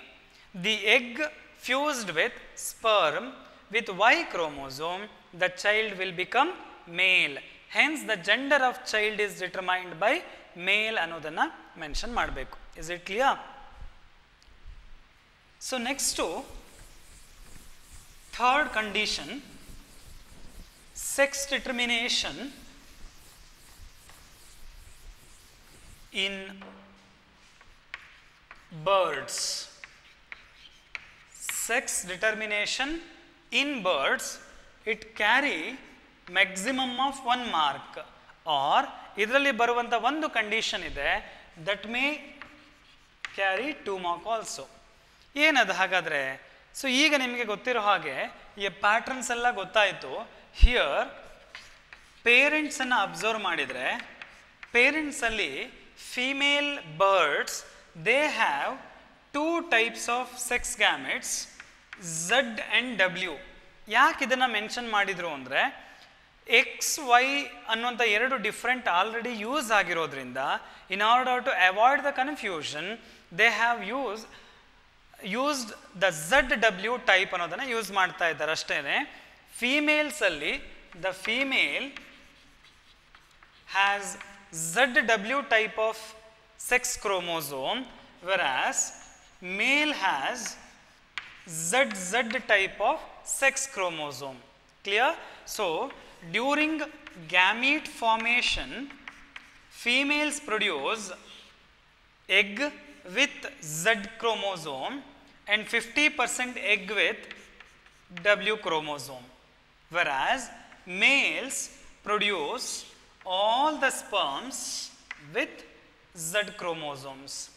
The egg fused with sperm with Y chromosome, the child will become male. Hence, the gender of child is determined by male ಅನ್ನೋದನ್ನು mention ಮಾಡಬೇಕು is it clear so next third condition sex determination in birds sex determination in birds it carry maximum of one mark or ಇದರಲ್ಲಿ ಬರುವಂಥ ಒಂದು condition ಇದೆ that May carry two mark also ಏನದು ಹಾಗಾದರೆ? So ಈಗ ನಿಮಗೆ ಗೊತ್ತಿರೋ ಹಾಗೆ ಈ ಪ್ಯಾಟ್ರನ್ಸ್ ಎಲ್ಲ ಗೊತ್ತಾಯಿತು. ಹಿಯರ್ ಪೇರೆಂಟ್ಸನ್ನು ಅಬ್ಸರ್ವ್ ಮಾಡಿದರೆ ಪೇರೆಂಟ್ಸಲ್ಲಿ female birds they have two types of sex gametes Z and W ಯಾಕೆ ಇದನ್ನು ಮೆನ್ಷನ್ ಮಾಡಿದರು ಅಂದರೆ ಎಕ್ಸ್ ವೈ ಅನ್ನುವಂಥ ಎರಡು ಡಿಫ್ರೆಂಟ್ ಆಲ್ರೆಡಿ ಯೂಸ್ ಆಗಿರೋದ್ರಿಂದ in order to avoid the confusion they have use used the Z W type ಅನ್ನೋದನ್ನು use ಮಾಡ್ತಾ ಇದ್ದಾರೆ ಅಷ್ಟೇ ಫೀಮೇಲ್ಸಲ್ಲಿ the female has Z W type of sex chromosome whereas male has ZZ type of sex chromosome. Clear? So, during gamete formation, females produce egg with Z chromosome and 50% egg with W chromosome. Whereas males produce all the sperms with Z chromosomes.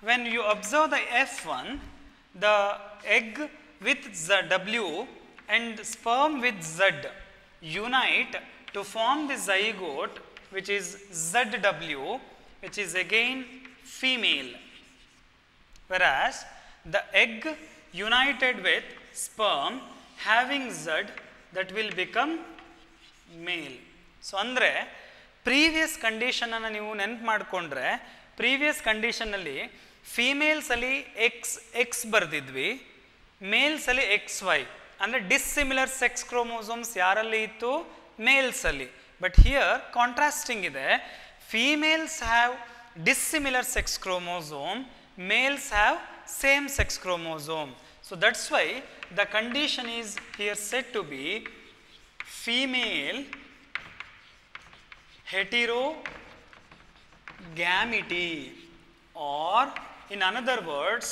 When you observe the F1, the egg with the W and sperm with Z unite to form the zygote which is ZW which is again female. Whereas, the egg united with sperm having Z that will become male so ಅಂದರೆ previous ಕಂಡೀಷನನ್ನು ನೀವು ನೆನ್ಪು ಮಾಡಿಕೊಂಡ್ರೆ previous ಕಂಡೀಷನಲ್ಲಿ ಫೀಮೇಲ್ಸಲ್ಲಿ X X ಬರೆದಿದ್ವಿ ಮೇಲ್ಸಲ್ಲಿ X Y ಅಂದರೆ ಡಿಸ್ಸಿಮಿಲರ್ ಸೆಕ್ಸ್ ಕ್ರೋಮೋಸೋಮ್ಸ್ ಯಾರಲ್ಲಿ ಇತ್ತು? ಮೇಲ್ಸಲ್ಲಿ ಬಟ್ ಹಿಯರ್ ಕಾಂಟ್ರಾಸ್ಟಿಂಗ್ ಇದೆ. Females have dissimilar sex chromosome males have same sex chromosome so that's why the condition is here set to be female heterogamity or in another words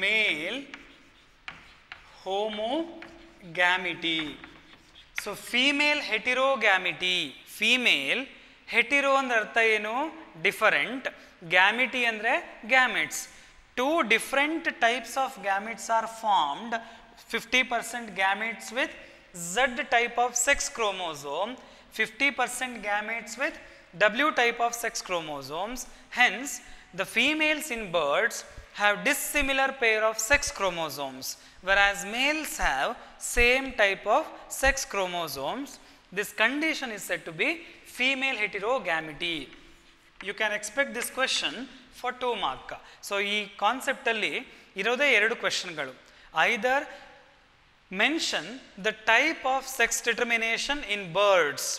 male homogamity so female heterogamity female hetero ಅಂದ್ರೆ ಅರ್ಥ ಏನು different ಗ್ಯಾಮಿಟಿ ಅಂದರೆ gametes two different types of gametes are formed fifty percent gametes with Z type of sex chromosome, 50% gametes with W type of sex chromosomes. Hence, the females in birds have dissimilar pair of sex chromosomes, whereas males have same type of sex chromosomes. This condition is said to be female heterogamity. You can expect this question for two mark so ಈ ಕಾನ್ಸೆಪ್ಟಲ್ಲಿ ಇರೋದೇ ಎರಡು ಕ್ವೆಶನ್ಗಳು either mention the type of sex determination in birds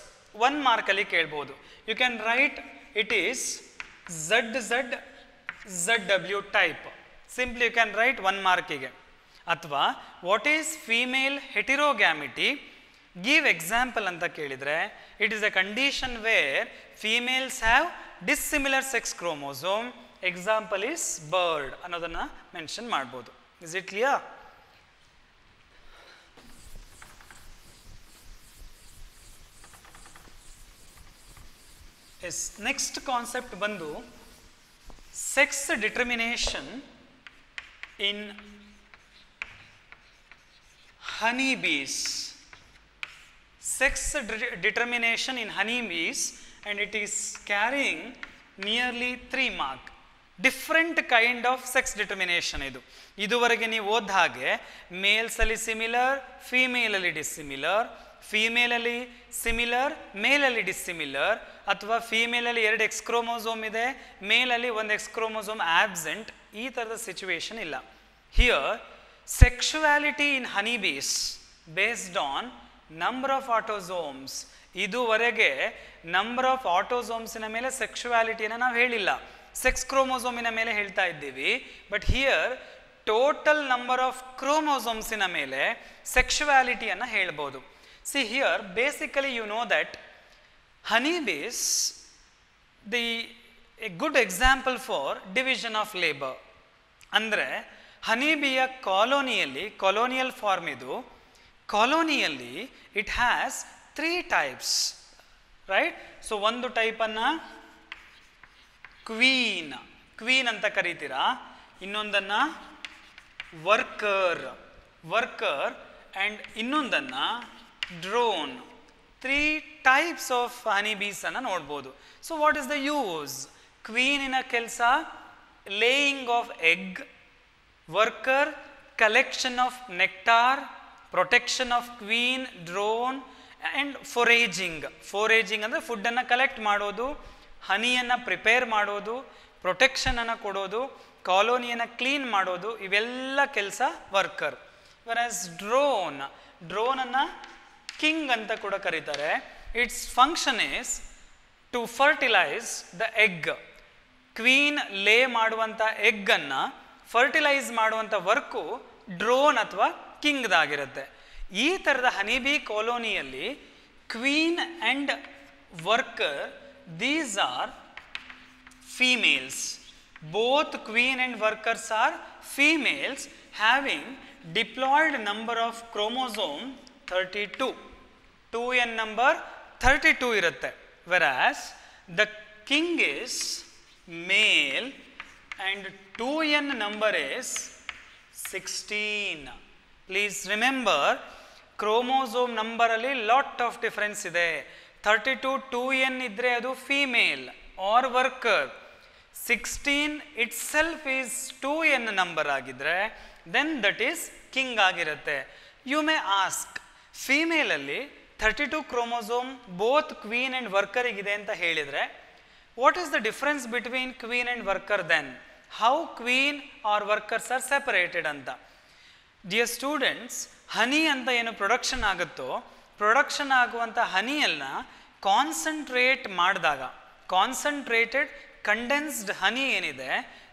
one ಮಾರ್ಕಲ್ಲಿ ಕೇಳ್ಬೋದು. You can write it is Z Z Z W type simply you can write one ಮಾರ್ಕಿಗೆ ಅಥವಾ what is female heterogamety give example ಅಂತ ಕೇಳಿದರೆ it is a condition where females have dissimilar sex chromosome example is bird ಅನ್ನೋದನ್ನು mention ಮಾಡ್ಬೋದು is it clear yes next concept ಬಂದು sex determination in honey bees sex de- determination in honeybees and it is carrying nearly 3 mark. Different kind of sex determination ಇದು ಇದುವರೆಗೆ ನೀವು ಓದ ಹಾಗೆ ಮೇಲ್ಸಲ್ಲಿ similar ಫೀಮೇಲಲ್ಲಿ ಡಿಸ್ಸಿಮಿಲರ್ ಫೀಮೇಲಲ್ಲಿ ಸಿಮಿಲರ್ ಮೇಲಲ್ಲಿ ಡಿಸ್ಸಿಮಿಲರ್ ಅಥವಾ ಫೀಮೇಲಲ್ಲಿ ಎರಡು ಎಕ್ಸ್ಕ್ರೋಮೋಸೋಮ್ ಇದೆ ಮೇಲಲ್ಲಿ ಒಂದು ಎಕ್ಸ್ಕ್ರೋಮೋಸೋಮ್ ಆಬ್ಸೆಂಟ್ ಈ ಥರದ ಸಿಚುವೇಶನ್ ಇಲ್ಲ here sexuality in honey bees based on number of autosomes ಇದುವರೆಗೆ ನಂಬರ್ ಆಫ್ ಆಟೋಸೋಮ್ಸಿನ ಮೇಲೆ ಸೆಕ್ಷುವಾಲಿಟಿಯನ್ನು ನಾವು ಹೇಳಿಲ್ಲ. ಸೆಕ್ಸ್ ಕ್ರೋಮೋಸೋಮಿನ ಮೇಲೆ ಹೇಳ್ತಾ ಇದ್ದೀವಿ. But here total number of ಕ್ರೋಮೋಸೋಮ್ಸಿನ ಮೇಲೆ ಸೆಕ್ಷುವಾಲಿಟಿಯನ್ನು ಹೇಳ್ಬೋದು. See here basically you know that honey bees the a good example for division of labour ಅಂದರೆ ಹನಿಬಿಯ ಕಾಲೋನಿಯಲ್ಲಿ ಕಾಲೋನಿಯಲ್ ಫಾರ್ಮ್ ಇದು. ಕಾಲೋನಿಯಲ್ಲಿ it has three types right so ಒಂದು ಟೈಪನ್ನು ಕ್ವೀನ್ ಕ್ವೀನ್ ಅಂತ ಕರಿತೀರಾ? ಇನ್ನೊಂದನ್ನು ವರ್ಕರ್ ವರ್ಕರ್ ಆ್ಯಂಡ್ ಇನ್ನೊಂದನ್ನು drone three types of honey ಬೀಸನ್ನು ನೋಡ್ಬೋದು. So what is the use ಕ್ವೀನಿನ ಕೆಲಸ laying of egg worker collection of nectar protection of queen drone and foraging foraging ಅಂದರೆ ಫುಡ್ಡನ್ನು ಕಲೆಕ್ಟ್ ಮಾಡೋದು ಹನಿಯನ್ನು ಪ್ರಿಪೇರ್ ಮಾಡೋದು ಪ್ರೊಟೆಕ್ಷನನ್ನು ಕೊಡೋದು ಕಾಲೋನಿಯನ್ನು ಕ್ಲೀನ್ ಮಾಡೋದು, ಇವೆಲ್ಲ ಕೆಲಸ ವರ್ಕರ್ ವರಾಸ್ ಡ್ರೋನ್ ಡ್ರೋನನ್ನು ಕಿಂಗ್ ಅಂತ ಕೂಡ ಕರೀತಾರೆ. It's function is to fertilize the egg queen lay ಮಾಡುವಂಥ ಎಗ್ಗನ್ನು ಫರ್ಟಿಲೈಸ್ ಮಾಡುವಂಥ ವರ್ಕು ಡ್ರೋನ್ ಅಥವಾ ಕಿಂಗ್ದಾಗಿರುತ್ತೆ ಈ ಥರದ ಹನಿಬಿ ಕಾಲೋನಿಯಲ್ಲಿ queen and worker these are females. Both queen and workers are females having diploid number of chromosome thirty two. Two N number thirty two ಇರುತ್ತೆ. Whereas the king is male and two N number is sixteen please remember chromosome ನಂಬರಲ್ಲಿ lot of difference ಇದೆ. Thirty two two N ಇದ್ದರೆ ಅದು female or worker sixteen itself is two N number ಆಗಿದ್ರೆ then that is king ಆಗಿರುತ್ತೆ. You may ask ಫೀಮೇಲಲ್ಲಿ thirty two chromosome both queen and ವರ್ಕರಿಗಿದೆ ಅಂತ ಹೇಳಿದರೆ what is the difference between queen and worker then how queen or workers are separated ಅಂತ. Dear students honey ಅಂತ ಏನು production ಆಗುತ್ತೋ production ಆಗುವಂಥ ಹನಿಯನ್ನು concentrate ಮಾಡಿದಾಗ ಕಾನ್ಸಂಟ್ರೇಟೆಡ್ ಕಂಡೆನ್ಸ್ಡ್ ಹನಿ ಏನಿದೆ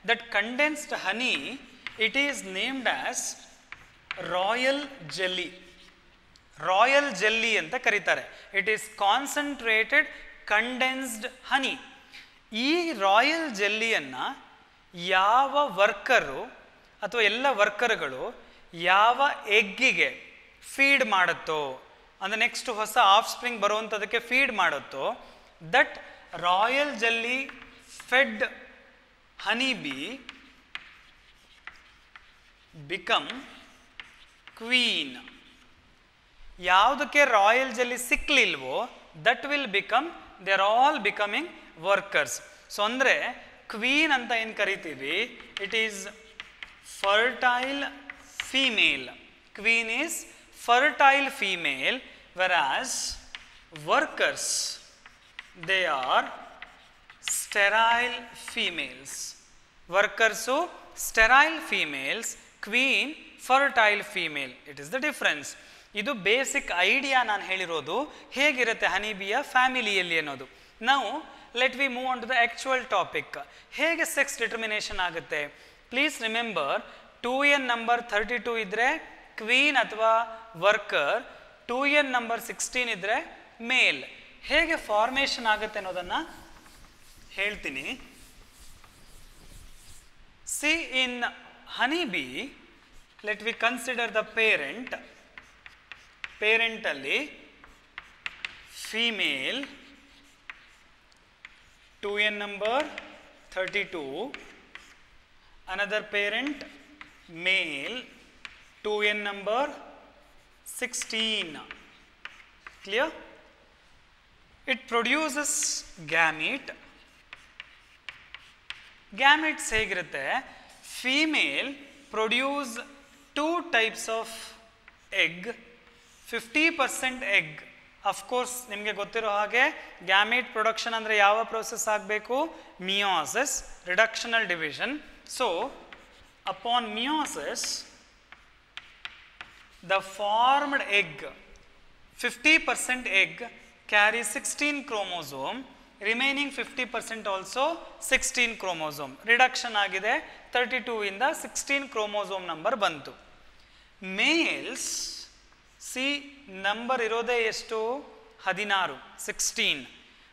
that condensed honey it is named as royal jelly royal jelly ಅಂತ ಕರೀತಾರೆ. It is concentrated condensed honey ಈ ರಾಯಲ್ ಜೆಲ್ಲಿಯನ್ನು ಯಾವ ವರ್ಕರು ಅಥವಾ ಎಲ್ಲ ವರ್ಕರ್ಗಳು ಯಾವ ಎಗ್ಗಿಗೆ ಫೀಡ್ ಮಾಡುತ್ತೋ ಅಂದರೆ ನೆಕ್ಸ್ಟ್ ಹೊಸ ಆಫ್ ಸ್ಪ್ರಿಂಗ್ ಬರುವಂಥದಕ್ಕೆ feed ಮಾಡುತ್ತೋ that royal jelly fed honey bee become queen ಯಾವುದಕ್ಕೆ royal jelly ಸಿಕ್ಕಲಿಲ್ವೋ that will become they are all becoming workers so ಅಂದರೆ ಕ್ವೀನ್ ಅಂತ ಏನು ಕರಿತೀವಿ? It is fertile female queen is fertile female whereas workers they are sterile females workers sterile females queen fertile female it is the difference ಇದು basic idea ನಾನು ಹೇಳಿರೋದು ಹೇಗಿರುತ್ತೆ ಹನಿಬಿಯ ಫ್ಯಾಮಿಲಿಯಲ್ಲಿ ಅನ್ನೋದು. ನಾವು let we move on to the actual topic ಹೇಗೆ sex determination ಆಗುತ್ತೆ? Please remember two N number thirty two ಇದ್ದರೆ ಕ್ವೀನ್ ಅಥವಾ worker two N number sixteen ಇದ್ದರೆ ಮೇಲ್ ಹೇಗೆ ಫಾರ್ಮೇಷನ್ ಆಗುತ್ತೆ ಅನ್ನೋದನ್ನು ಹೇಳ್ತೀನಿ. See in honey bee let we consider the parent ಪೇರೆಂಟಲ್ಲಿ female two N number thirty two another parent male 2n number 16 clear? It produces gamete. Gametes ಹೇಗಿರುತ್ತೆ female produce two types of egg fifty percent egg of course ನಿಮಗೆ ಗೊತ್ತಿರೋ ಹಾಗೆ gamete production ಅಂದರೆ ಯಾವ process ಆಗಬೇಕು meiosis reductional division so upon meiosis, the formed egg 50% egg carries 16 chromosome remaining 50% also 16 chromosome reduction ಆಗಿದೆ 32 ಇಂದ 16 chromosome number ಬಂತು Males, see number ಇರೋದೇ ಎಷ್ಟು ಹದಿನಾರು ಸಿಕ್ಸ್ಟೀನ್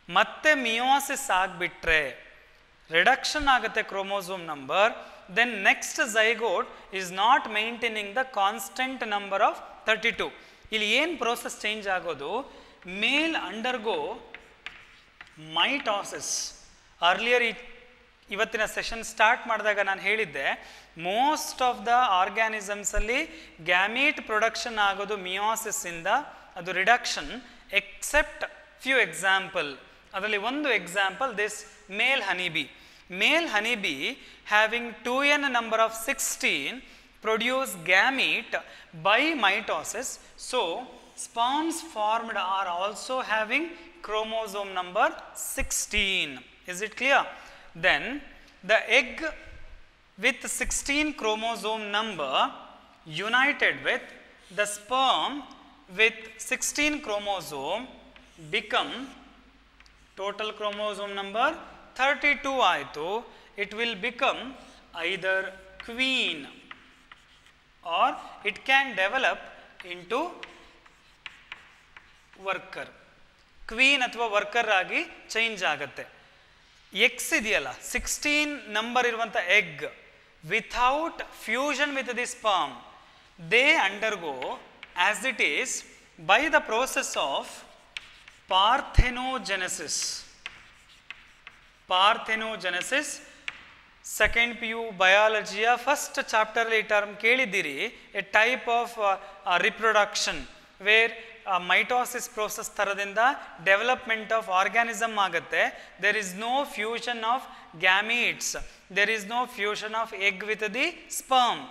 ಮತ್ತೆ ಮಿಯೋಸಿಸ್ ಆಗಿಬಿಟ್ರೆ ರಿಡಕ್ಷನ್ ಆಗುತ್ತೆ chromosome number then next zygote is not maintaining the constant of thirty two ಇಲ್ಲಿ ಏನು ಪ್ರೋಸೆಸ್ ಚೇಂಜ್ ಆಗೋದು? ಮೇಲ್ ಅಂಡರ್ಗೋ ಮೈಟಾಸಿಸ್ ಅರ್ಲಿಯರ್ ಇವತ್ತಿನ ಸೆಷನ್ ಸ್ಟಾರ್ಟ್ ಮಾಡಿದಾಗ ನಾನು ಹೇಳಿದ್ದೆ ಮೋಸ್ಟ್ ಆಫ್ ದ ಆರ್ಗ್ಯಾನಿಸಮ್ಸಲ್ಲಿ ಗ್ಯಾಮೀಟ್ ಪ್ರೊಡಕ್ಷನ್ ಆಗೋದು ಮಿಯಾಸಿಸ್ಸಿಂದ ಅದು ರಿಡಕ್ಷನ್ ಎಕ್ಸೆಪ್ಟ್ ಫ್ಯೂ ಎಕ್ಸಾಂಪಲ್ ಅದರಲ್ಲಿ ಒಂದು example this male honeybee Male honeybee having 2n number of 16 produce gamete by mitosis. So, sperms formed are also having chromosome number 16. Is it clear? Then the egg with 16 chromosome number united with the sperm with 16 chromosome become total chromosome number 32 ಆಯಿತು it will become either queen or it can develop into worker queen ಅಥವಾ worker ಆಗಿ change ಆಗುತ್ತೆ. X ಇದೆಯಲ್ಲ sixteen number ಇರುವಂಥ egg without fusion with the sperm they undergo as it is by the process of parthenogenesis parthenogenesis second P U ಬಯಾಲಜಿಯ first ಚಾಪ್ಟರ್ಲಿ ಈ term ಕೇಳಿದ್ದೀರಿ. A type of reproduction where mitosis process ಥರದಿಂದ development of organism ಆಗುತ್ತೆ. There is no fusion of gametes there is no fusion of egg with the sperm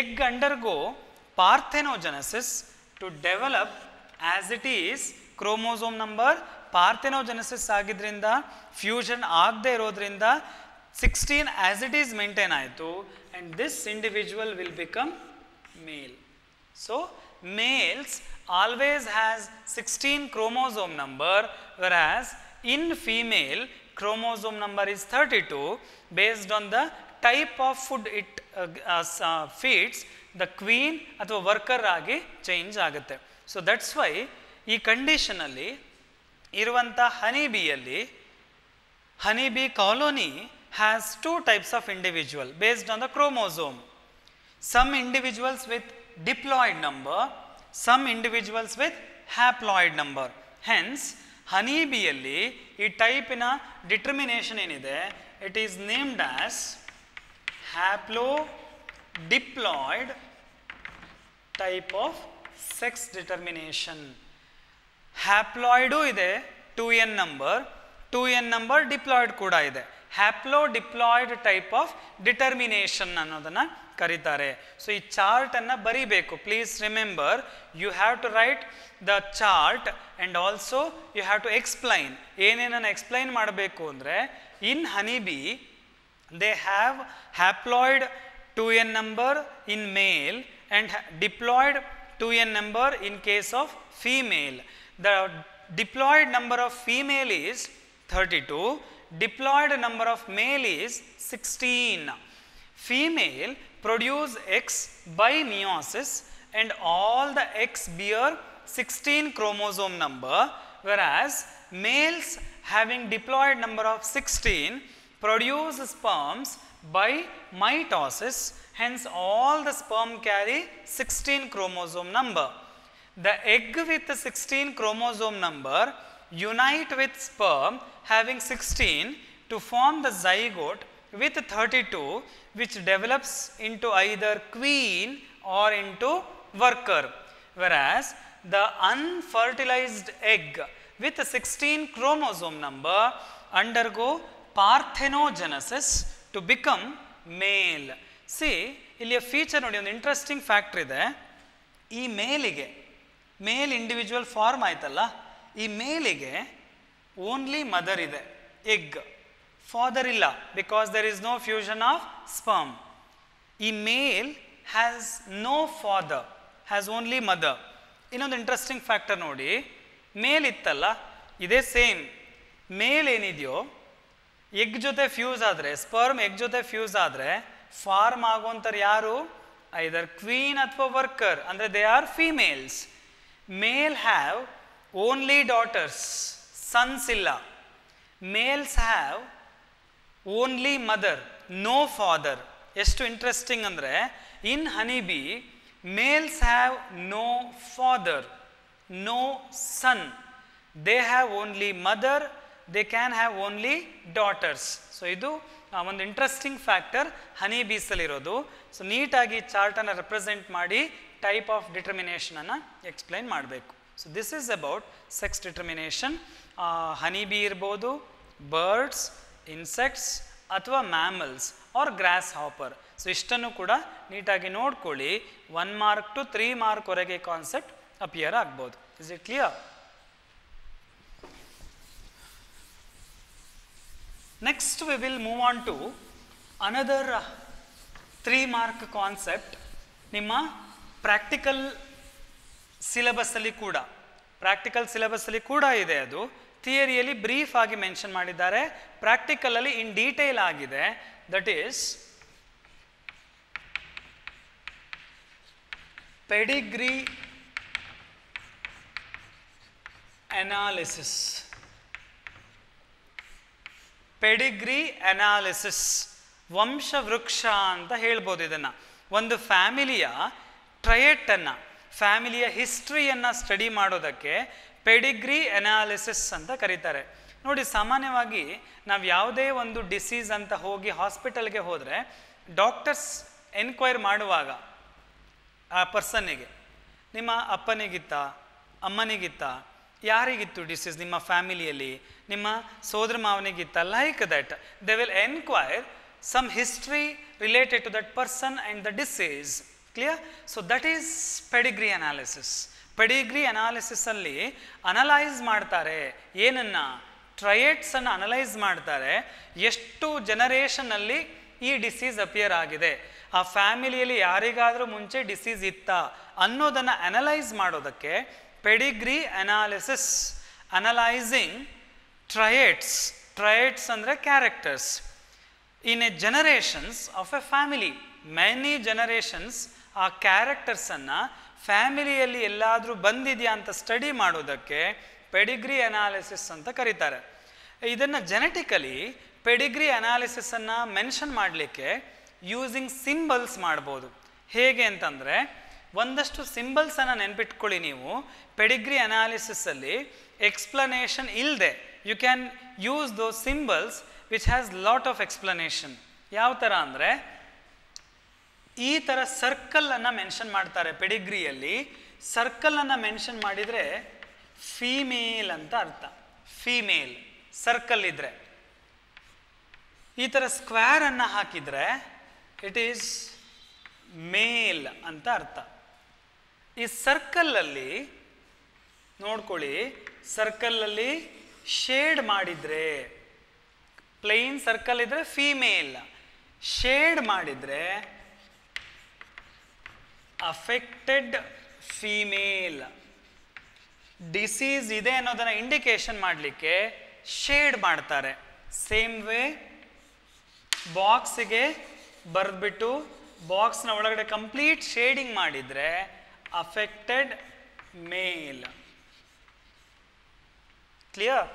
egg undergo parthenogenesis to develop as it is chromosome number parthenogenesis ಆಗಿದ್ರಿಂದ fusion ಆಗದೆ ಇರೋದ್ರಿಂದ sixteen as it is maintain ಆಯಿತು and this individual will become male so always has 16 chromosome number whereas in female chromosome number is 32 based on the type of food it uh, uh, uh, feeds the queen ಅಥವಾ worker ಆಗಿ change ಆಗುತ್ತೆ so that's why ಈ ಕಂಡೀಷನಲ್ಲಿ ಇರುವಂಥ honey ಬಿಯಲ್ಲಿ honey bee colony has two types of individual based on the chromosome some individuals with diploid number some individuals with haploid number hence ಹನಿಬಿಯಲ್ಲಿ ಈ ಟೈಪಿನ determination ಏನಿದೆ it is named as haplo diploid type of sex determination haploid ಇದೆ two N number two N number diploid ಕೂಡ ಇದೆ. Haplo diploid type of determination ಅನ್ನೋದನ್ನು ಕರೀತಾರೆ. So ಈ ಚಾರ್ಟನ್ನು ಬರೀಬೇಕು. Please remember you have to write the chart and also you have to explain ಏನೇನನ್ನು explain ಮಾಡಬೇಕು ಅಂದರೆ in honeybee they have haploid 2n number in male and ha- diploid 2n number in case of female. The diploid number of female is 32, diploid number of male is 16. Female produce X by meiosis and all the X bear 16 chromosome number whereas males having diploid number of 16 produce sperms by mitosis hence all the sperm carry 16 chromosome number the egg with the 16 chromosome number unite with sperm having 16 to form the zygote with 32 which develops into either queen or into worker whereas the unfertilized egg with a 16 chromosome number undergo parthenogenesis to become male see ಇಲ್ಲಿಯ feature ನೋಡಿ ಒಂದು interesting factor ಇದೆ ಈ ಮೇಲಿಗೆ male individual form ಆಯ್ತಲ್ಲ, ಈ ಮೇಲಿಗೆ only mother ಇದೆ ಎಗ್ ಫಾದರ್ ಇಲ್ಲ because there is no fusion of sperm ಈ male has no father has only mother ಇನ್ನೊಂದು ಇಂಟ್ರೆಸ್ಟಿಂಗ್ ಫ್ಯಾಕ್ಟರ್ ನೋಡಿ, ಮೇಲ್ ಇತ್ತಲ್ಲ, ಇದೇ ಸೇಮ್ ಮೇಲ್ ಏನಿದೆಯೋ ಎಗ್ ಜೊತೆ ಫ್ಯೂಸ್ ಆದರೆ ಸ್ಪರ್ಮ್ ಎಗ್ ಜೊತೆ ಫ್ಯೂಸ್ ಆದರೆ ಫಾರ್ಮ್ ಆಗುವಂಥರು ಯಾರು? ಐದರ್ ಕ್ವೀನ್ ಅಥವಾ ವರ್ಕರ್ ಅಂದರೆ they are females male have only daughters sons ಇಲ್ಲ males have only mother no father ಎಷ್ಟು ಇಂಟ್ರೆಸ್ಟಿಂಗ್ ಅಂದರೆ in honey bee males have no father no son they have only mother they can have only daughters so ಇದು ಒಂದು interesting factor honey ಬೀಸಲ್ಲಿರೋದು so ನೀಟಾಗಿ ಚಾರ್ಟನ್ನು represent ಮಾಡಿ type of ಡಿಟರ್ಮಿನೇಷನನ್ನು explain ಮಾಡಬೇಕು. So this is about sex determination honey bee ಇರ್ಬೋದು birds insects ಅಥವಾ mammals or grasshopper so ಇಷ್ಟನ್ನು ಕೂಡ ನೀಟಾಗಿ ನೋಡ್ಕೊಳ್ಳಿ. ಒನ್ ಮಾರ್ಕ್ ಟು ತ್ರೀ ಮಾರ್ಕ್ವರೆಗೆ ಕಾನ್ಸೆಪ್ಟ್ ಅಪಿಯರ್ ಆಗ್ಬೋದು. Is it clear next we will move on to another three mark concept ನಿಮ್ಮ practical ಸಿಲೆಬಸ್ಸಲ್ಲಿ ಕೂಡ ಪ್ರಾಕ್ಟಿಕಲ್ ಸಿಲೆಬಸ್ಸಲ್ಲಿ ಕೂಡ ಇದೆ ಅದು. ಥಿಯರಿಯಲ್ಲಿ ಬ್ರೀಫ್ ಆಗಿ ಮೆನ್ಷನ್ ಮಾಡಿದ್ದಾರೆ. ಪ್ರಾಕ್ಟಿಕಲಲ್ಲಿ ಇನ್ ಡೀಟೇಲ್ ಆಗಿದೆ. That is pedigree analysis pedigree analysis ವಂಶವೃಕ್ಷ ಅಂತ ಹೇಳ್ಬೋದು ಇದನ್ನು. ಒಂದು ಫ್ಯಾಮಿಲಿಯ ಟ್ರಯೆಟನ್ನು ಫ್ಯಾಮಿಲಿಯ ಹಿಸ್ಟ್ರಿಯನ್ನು ಸ್ಟಡಿ ಮಾಡೋದಕ್ಕೆ ಪೆಡಿಗ್ರಿ ಅನಾಲಿಸಿಸ್ ಅಂತ ಕರೀತಾರೆ. ನೋಡಿ, ಸಾಮಾನ್ಯವಾಗಿ ನಾವು ಯಾವುದೇ ಒಂದು ಡಿಸೀಸ್ ಅಂತ ಹೋಗಿ ಹಾಸ್ಪಿಟಲ್ಗೆ ಹೋದರೆ, ಡಾಕ್ಟರ್ಸ್ ಎನ್ಕ್ವೈರ್ ಮಾಡುವಾಗ ಆ ಪರ್ಸನ್ನಿಗೆ, ನಿಮ್ಮ ಅಪ್ಪನಿಗಿತ್ತ, ಅಮ್ಮನಿಗಿತ್ತ, ಯಾರಿಗಿತ್ತು ಡಿಸೀಸ್ ನಿಮ್ಮ ಫ್ಯಾಮಿಲಿಯಲ್ಲಿ? ನಿಮ್ಮ ಸೋದರ ಮಾವನಿಗಿತ್ತ? Like that they will enquire some history related to that person and the disease clear so that is pedigree analysis pedigree ಅನಾಲಿಸಿಸಲ್ಲಿ analyse ಮಾಡ್ತಾರೆ. ಏನನ್ನ? ಟ್ರಯೇಟ್ಸನ್ನು ಅನಲೈಸ್ ಮಾಡ್ತಾರೆ. ಎಷ್ಟು ಜನರೇಷನಲ್ಲಿ ಈ ಡಿಸೀಸ್ ಅಪಿಯರ್ ಆಗಿದೆ? ಆ ಫ್ಯಾಮಿಲಿಯಲ್ಲಿ ಯಾರಿಗಾದರೂ ಮುಂಚೆ ಡಿಸೀಸ್ ಇತ್ತಾ ಅನ್ನೋದನ್ನು ಅನಲೈಸ್ ಮಾಡೋದಕ್ಕೆ pedigree analysis analysing traits traits ಅಂದರೆ characters in a generations of a family many generations ಆ ಕ್ಯಾರೆಕ್ಟರ್ಸನ್ನು ಫ್ಯಾಮಿಲಿಯಲ್ಲಿ ಎಲ್ಲಾದರೂ ಬಂದಿದೆಯಾ ಅಂತ ಸ್ಟಡಿ ಮಾಡೋದಕ್ಕೆ ಪೆಡಿಗ್ರಿ ಅನಾಲಿಸಿಸ್ ಅಂತ ಕರೀತಾರೆ. ಇದನ್ನು ಜೆನೆಟಿಕಲಿ ಪೆಡಿಗ್ರಿ ಅನಾಲಿಸಿಸನ್ನು ಮೆನ್ಷನ್ ಮಾಡಲಿಕ್ಕೆ ಯೂಸಿಂಗ್ ಸಿಂಬಲ್ಸ್ ಮಾಡ್ಬೋದು. ಹೇಗೆ ಅಂತಂದರೆ, ಒಂದಷ್ಟು ಸಿಂಬಲ್ಸನ್ನು ನೆನ್ಪಿಟ್ಕೊಳ್ಳಿ ನೀವು. ಪೆಡಿಗ್ರಿ ಅನಾಲಿಸಿಸಲ್ಲಿ ಎಕ್ಸ್ಪ್ಲನೇಷನ್ ಇಲ್ಲದೆ you can use those symbols which has lot of explanation ಯಾವ ಥರ ಅಂದರೆ ಈ ಥರ ಸರ್ಕಲನ್ನು ಮೆನ್ಷನ್ ಮಾಡ್ತಾರೆ ಪೆಡಿಗ್ರಿಯಲ್ಲಿ ಸರ್ಕಲನ್ನು ಮೆನ್ಷನ್ ಮಾಡಿದರೆ ಫೀಮೇಲ್ ಅಂತ ಅರ್ಥ. ಫೀಮೇಲ್ ಸರ್ಕಲ್ ಇದ್ದರೆ ಈ ಥರ ಸ್ಕ್ವೇರನ್ನು ಹಾಕಿದರೆ ಇಟ್ ಈಸ್ ಮೇಲ್ ಅಂತ ಅರ್ಥ. ಈ ಸರ್ಕಲಲ್ಲಿ ನೋಡ್ಕೊಳ್ಳಿ ಸರ್ಕಲಲ್ಲಿ ಶೇಡ್ ಮಾಡಿದರೆ ಪ್ಲೈನ್ ಸರ್ಕಲ್ ಇದ್ದರೆ ಫೀಮೇಲ್ ಶೇಡ್ ಮಾಡಿದರೆ ಅಫೆಕ್ಟೆಡ್ ಫೀಮೇಲ್ ಡಿಸೀಸ್ ಇದೆ ಅನ್ನೋದನ್ನು ಇಂಡಿಕೇಶನ್ ಮಾಡಲಿಕ್ಕೆ ಶೇಡ್ ಮಾಡ್ತಾರೆ. ಸೇಮ್ ವೇ ಬಾಕ್ಸಿಗೆ ಬರೆದ್ಬಿಟ್ಟು ಬಾಕ್ಸ್ನ ಒಳಗಡೆ ಕಂಪ್ಲೀಟ್ ಶೇಡಿಂಗ್ ಮಾಡಿದರೆ ಅಫೆಕ್ಟೆಡ್ ಮೇಲ್ ಕ್ಲಿಯರ್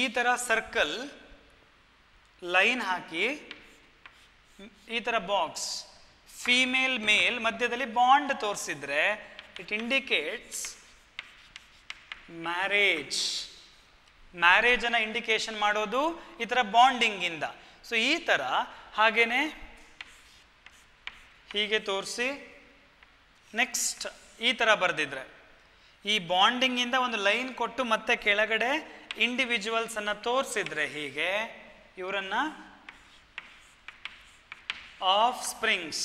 ಈ ಥರ ಸರ್ಕಲ್ ಲೈನ್ ಹಾಕಿ, ಈ ಥರ ಬಾಕ್ಸ್ ಫೀಮೇಲ್ ಮೇಲ್ ಮಧ್ಯದಲ್ಲಿ ಬಾಂಡ್ ತೋರಿಸಿದ್ರೆ ಇಟ್ ಇಂಡಿಕೇಟ್ಸ್ ಮ್ಯಾರೇಜ್ ಮ್ಯಾರೇಜನ್ನು ಇಂಡಿಕೇಶನ್ ಮಾಡೋದು ಈ ಥರ ಬಾಂಡಿಂಗಿಂದ ಸೊ ಈ ಥರ ಹಾಗೇನೆ ಹೀಗೆ ತೋರಿಸಿ ನೆಕ್ಸ್ಟ್ ಈ ಥರ ಬರೆದಿದ್ರೆ. ಈ ಬಾಂಡಿಂಗಿಂದ ಒಂದು ಲೈನ್ ಕೊಟ್ಟು ಮತ್ತೆ ಕೆಳಗಡೆ ಇಂಡಿವಿಜುವಲ್ಸನ್ನು ತೋರಿಸಿದ್ರೆ ಹೀಗೆ ಇವರನ್ನು ಆಫ್ ಸ್ಪ್ರಿಂಗ್ಸ್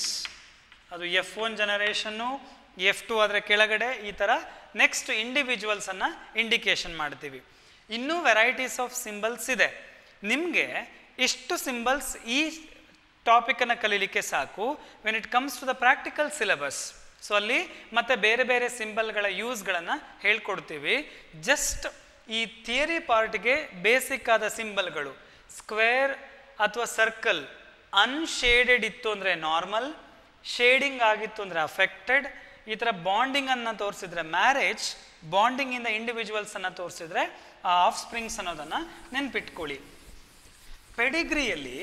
ಅದು F one generation F two ಅದರ ಕೆಳಗಡೆ ಈ ಥರ ನೆಕ್ಸ್ಟ್ ಇಂಡಿವಿಜುವಲ್ಸನ್ನು ಇಂಡಿಕೇಶನ್ ಮಾಡ್ತೀವಿ. ಇನ್ನೂ ವೆರೈಟೀಸ್ ಆಫ್ ಸಿಂಬಲ್ಸ್ ಇದೆ. ನಿಮಗೆ ಇಷ್ಟು ಸಿಂಬಲ್ಸ್ ಈ ಟಾಪಿಕನ್ನು ಕಲೀಲಿಕ್ಕೆ ಸಾಕು. When it comes to the practical syllabus so ಅಲ್ಲಿ ಮತ್ತೆ ಬೇರೆ ಬೇರೆ ಸಿಂಬಲ್ಗಳ ಯೂಸ್ಗಳನ್ನು ಹೇಳ್ಕೊಡ್ತೀವಿ. ಜಸ್ಟ್ ಈ ಥಿಯರಿ ಪಾರ್ಟ್ಗೆ ಬೇಸಿಕ್ ಆದ ಸಿಂಬಲ್ಗಳು ಸ್ಕ್ವೇರ್ ಅಥವಾ ಸರ್ಕಲ್ ಅನ್ಶೇಡೆಡ್ ಇತ್ತು ಅಂದರೆ ನಾರ್ಮಲ್ ಶೇಡಿಂಗ್ ಆಗಿತ್ತು ಅಂದರೆ ಅಫೆಕ್ಟೆಡ್ ಈ ಥರ ಬಾಂಡಿಂಗನ್ನು ತೋರಿಸಿದ್ರೆ ಮ್ಯಾರೇಜ್ ಬಾಂಡಿಂಗಿಂದ ಇಂಡಿವಿಜುವಲ್ಸನ್ನು ತೋರಿಸಿದ್ರೆ, ಆ ಆಫ್ ಸ್ಪ್ರಿಂಗ್ಸ್ ಅನ್ನೋದನ್ನು ನೆನ್ಪಿಟ್ಕೊಳ್ಳಿ. ಪೆಡಿಗ್ರಿಯಲ್ಲಿ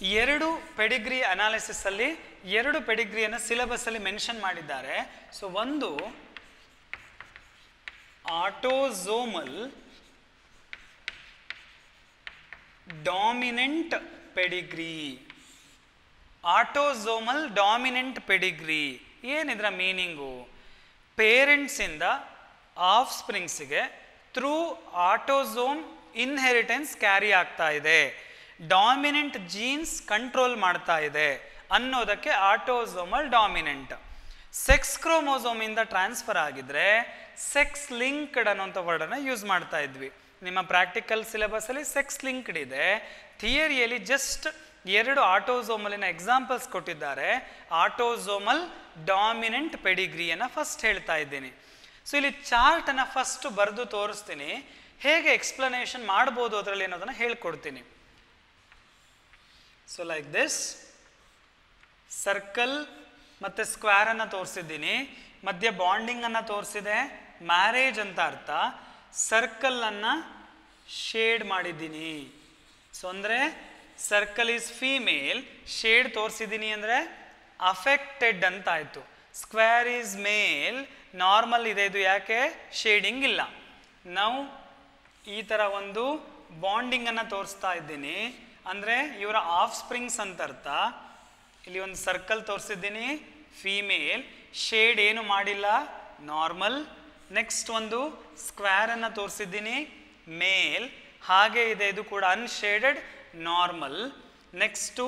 ಎರಡು ಪೆಡಿಗ್ರಿ ಅನಾಲಿಸಿಸಲ್ಲಿ ಎರಡು ಪೆಡಿಗ್ರಿಯನ್ನು ಸಿಲೆಬಸ್ಸಲ್ಲಿ ಮೆನ್ಷನ್ ಮಾಡಿದ್ದಾರೆ. ಸೊ ಒಂದು autosomal dominant pedigree autosomal dominant pedigree. ಏನಿದ್ರ meaning? ಪೇರೆಂಟ್ಸಿಂದ ಆಫ್ ಸ್ಪ್ರಿಂಗ್ಸಿಗೆ ಥ್ರೂ ಆಟೋಸೋಮ್ ಇನ್ಹೆರಿಟೆನ್ಸ್ ಕ್ಯಾರಿ ಆಗ್ತಾ ಇದೆ. ಡಾಮಿನೆಂಟ್ ಜೀನ್ಸ್ ಕಂಟ್ರೋಲ್ ಮಾಡ್ತಾ ಇದೆ ಅನ್ನೋದಕ್ಕೆ ಆಟೋಸೋಮಲ್ ಡಾಮಿನೆಂಟ್. ಸೆಕ್ಸ್ ಕ್ರೋಮೋಸೋಮಿಂದ ಟ್ರಾನ್ಸ್ಫರ್ ಆಗಿದ್ರೆ ಸೆಕ್ಸ್ ಲಿಂಕ್ಡ್ ಅನ್ನೋಂಥ ವರ್ಡನ್ನು ಯೂಸ್ ಮಾಡ್ತಾ ಇದ್ವಿ. ನಿಮ್ಮ ಪ್ರಾಕ್ಟಿಕಲ್ ಸಿಲೆಬಸ್ಸಲ್ಲಿ ಸೆಕ್ಸ್ ಲಿಂಕ್ಡ್ ಇದೆ. ಥಿಯರಿಯಲ್ಲಿ ಜಸ್ಟ್ ಎರಡು ಆಟೋಸೋಮಲಿನ ಎಕ್ಸಾಂಪಲ್ಸ್ ಕೊಟ್ಟಿದ್ದಾರೆ. ಆಟೋಸೋಮಲ್ ಡಾಮಿನೆಂಟ್ ಪೆಡಿಗ್ರಿಯನ್ನು ಫಸ್ಟ್ ಹೇಳ್ತಾ ಇದ್ದೀನಿ. ಸೊ ಇಲ್ಲಿ ಚಾರ್ಟನ್ನು ಫಸ್ಟ್ ಬರೆದು ತೋರಿಸ್ತೀನಿ. ಹೇಗೆ ಎಕ್ಸ್ಪ್ಲನೇಷನ್ ಮಾಡ್ಬೋದು ಅದರಲ್ಲಿ ಅನ್ನೋದನ್ನು ಹೇಳ್ಕೊಡ್ತೀನಿ. ಸೊ ಲೈಕ್ ದಿಸ್ ಸರ್ಕಲ್ ಮತ್ತು ಸ್ಕ್ವೇರನ್ನು ತೋರಿಸಿದ್ದೀನಿ. ಮಧ್ಯೆ ಬಾಂಡಿಂಗನ್ನು ತೋರಿಸಿದೆ. ಮ್ಯಾರೇಜ್ ಅಂತ ಅರ್ಥ. ಸರ್ಕಲನ್ನು ಶೇಡ್ ಮಾಡಿದ್ದೀನಿ. ಸೊ ಅಂದರೆ ಸರ್ಕಲ್ ಈಸ್ ಫೀಮೇಲ್ ಶೇಡ್ ತೋರಿಸಿದ್ದೀನಿ ಅಂದರೆ ಅಫೆಕ್ಟೆಡ್ ಅಂತ ಆಯಿತು. ಸ್ಕ್ವೇರ್ ಈಸ್ ಮೇಲ್ ನಾರ್ಮಲ್ ಇದೆ, ಇದು ಯಾಕೆ? ಶೇಡಿಂಗ್ ಇಲ್ಲ. ನಾವು ಈ ಥರ ಒಂದು ಬಾಂಡಿಂಗನ್ನು ತೋರಿಸ್ತಾ ಇದ್ದೀನಿ. ಅಂದರೆ ಇವರ ಆಫ್ ಸ್ಪ್ರಿಂಗ್ಸ್ ಅಂತ ಅರ್ಥ. ಇಲ್ಲಿ ಒಂದು ಸರ್ಕಲ್ ತೋರಿಸಿದ್ದೀನಿ ಫೀಮೇಲ್ ಶೇಡ್ ಏನು ಮಾಡಿಲ್ಲ? ನಾರ್ಮಲ್ ನೆಕ್ಸ್ಟ್ ಒಂದು ಸ್ಕ್ವೇರನ್ನು ತೋರಿಸಿದ್ದೀನಿ ಮೇಲ್ ಹಾಗೆ ಇದೆ, ಇದು ಕೂಡ ಅನ್ಶೇಡೆಡ್ ನಾರ್ಮಲ್ ನೆಕ್ಸ್ಟು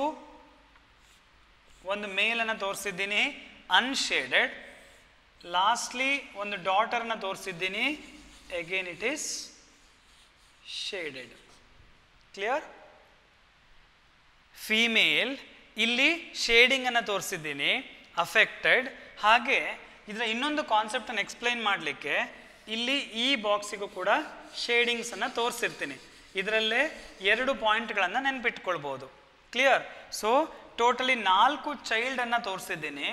ಒಂದು ಮೇಲನ್ನು ತೋರಿಸಿದ್ದೀನಿ ಅನ್ಶೇಡೆಡ್ ಲಾಸ್ಟ್ಲಿ ಒಂದು ಡಾಟರ್ನ ತೋರಿಸಿದ್ದೀನಿ. Again it is shaded clear female ಇಲ್ಲಿ ಶೇಡಿಂಗನ್ನು ತೋರಿಸಿದ್ದೀನಿ ಅಫೆಕ್ಟೆಡ್ ಹಾಗೆ ಇದರ ಇನ್ನೊಂದು ಕಾನ್ಸೆಪ್ಟನ್ನು ಎಕ್ಸ್ಪ್ಲೈನ್ ಮಾಡಲಿಕ್ಕೆ ಇಲ್ಲಿ ಈ ಬಾಕ್ಸಿಗೂ ಕೂಡ ಶೇಡಿಂಗ್ಸನ್ನು ತೋರಿಸಿರ್ತೀನಿ. ಇದರಲ್ಲೇ ಎರಡು ಪಾಯಿಂಟ್ಗಳನ್ನು ನೆನ್ಪಿಟ್ಕೊಳ್ಬೋದು. ಕ್ಲಿಯರ್ ಸೊ ಟೋಟಲಿ ನಾಲ್ಕು ಚೈಲ್ಡನ್ನು ತೋರಿಸಿದ್ದೀನಿ.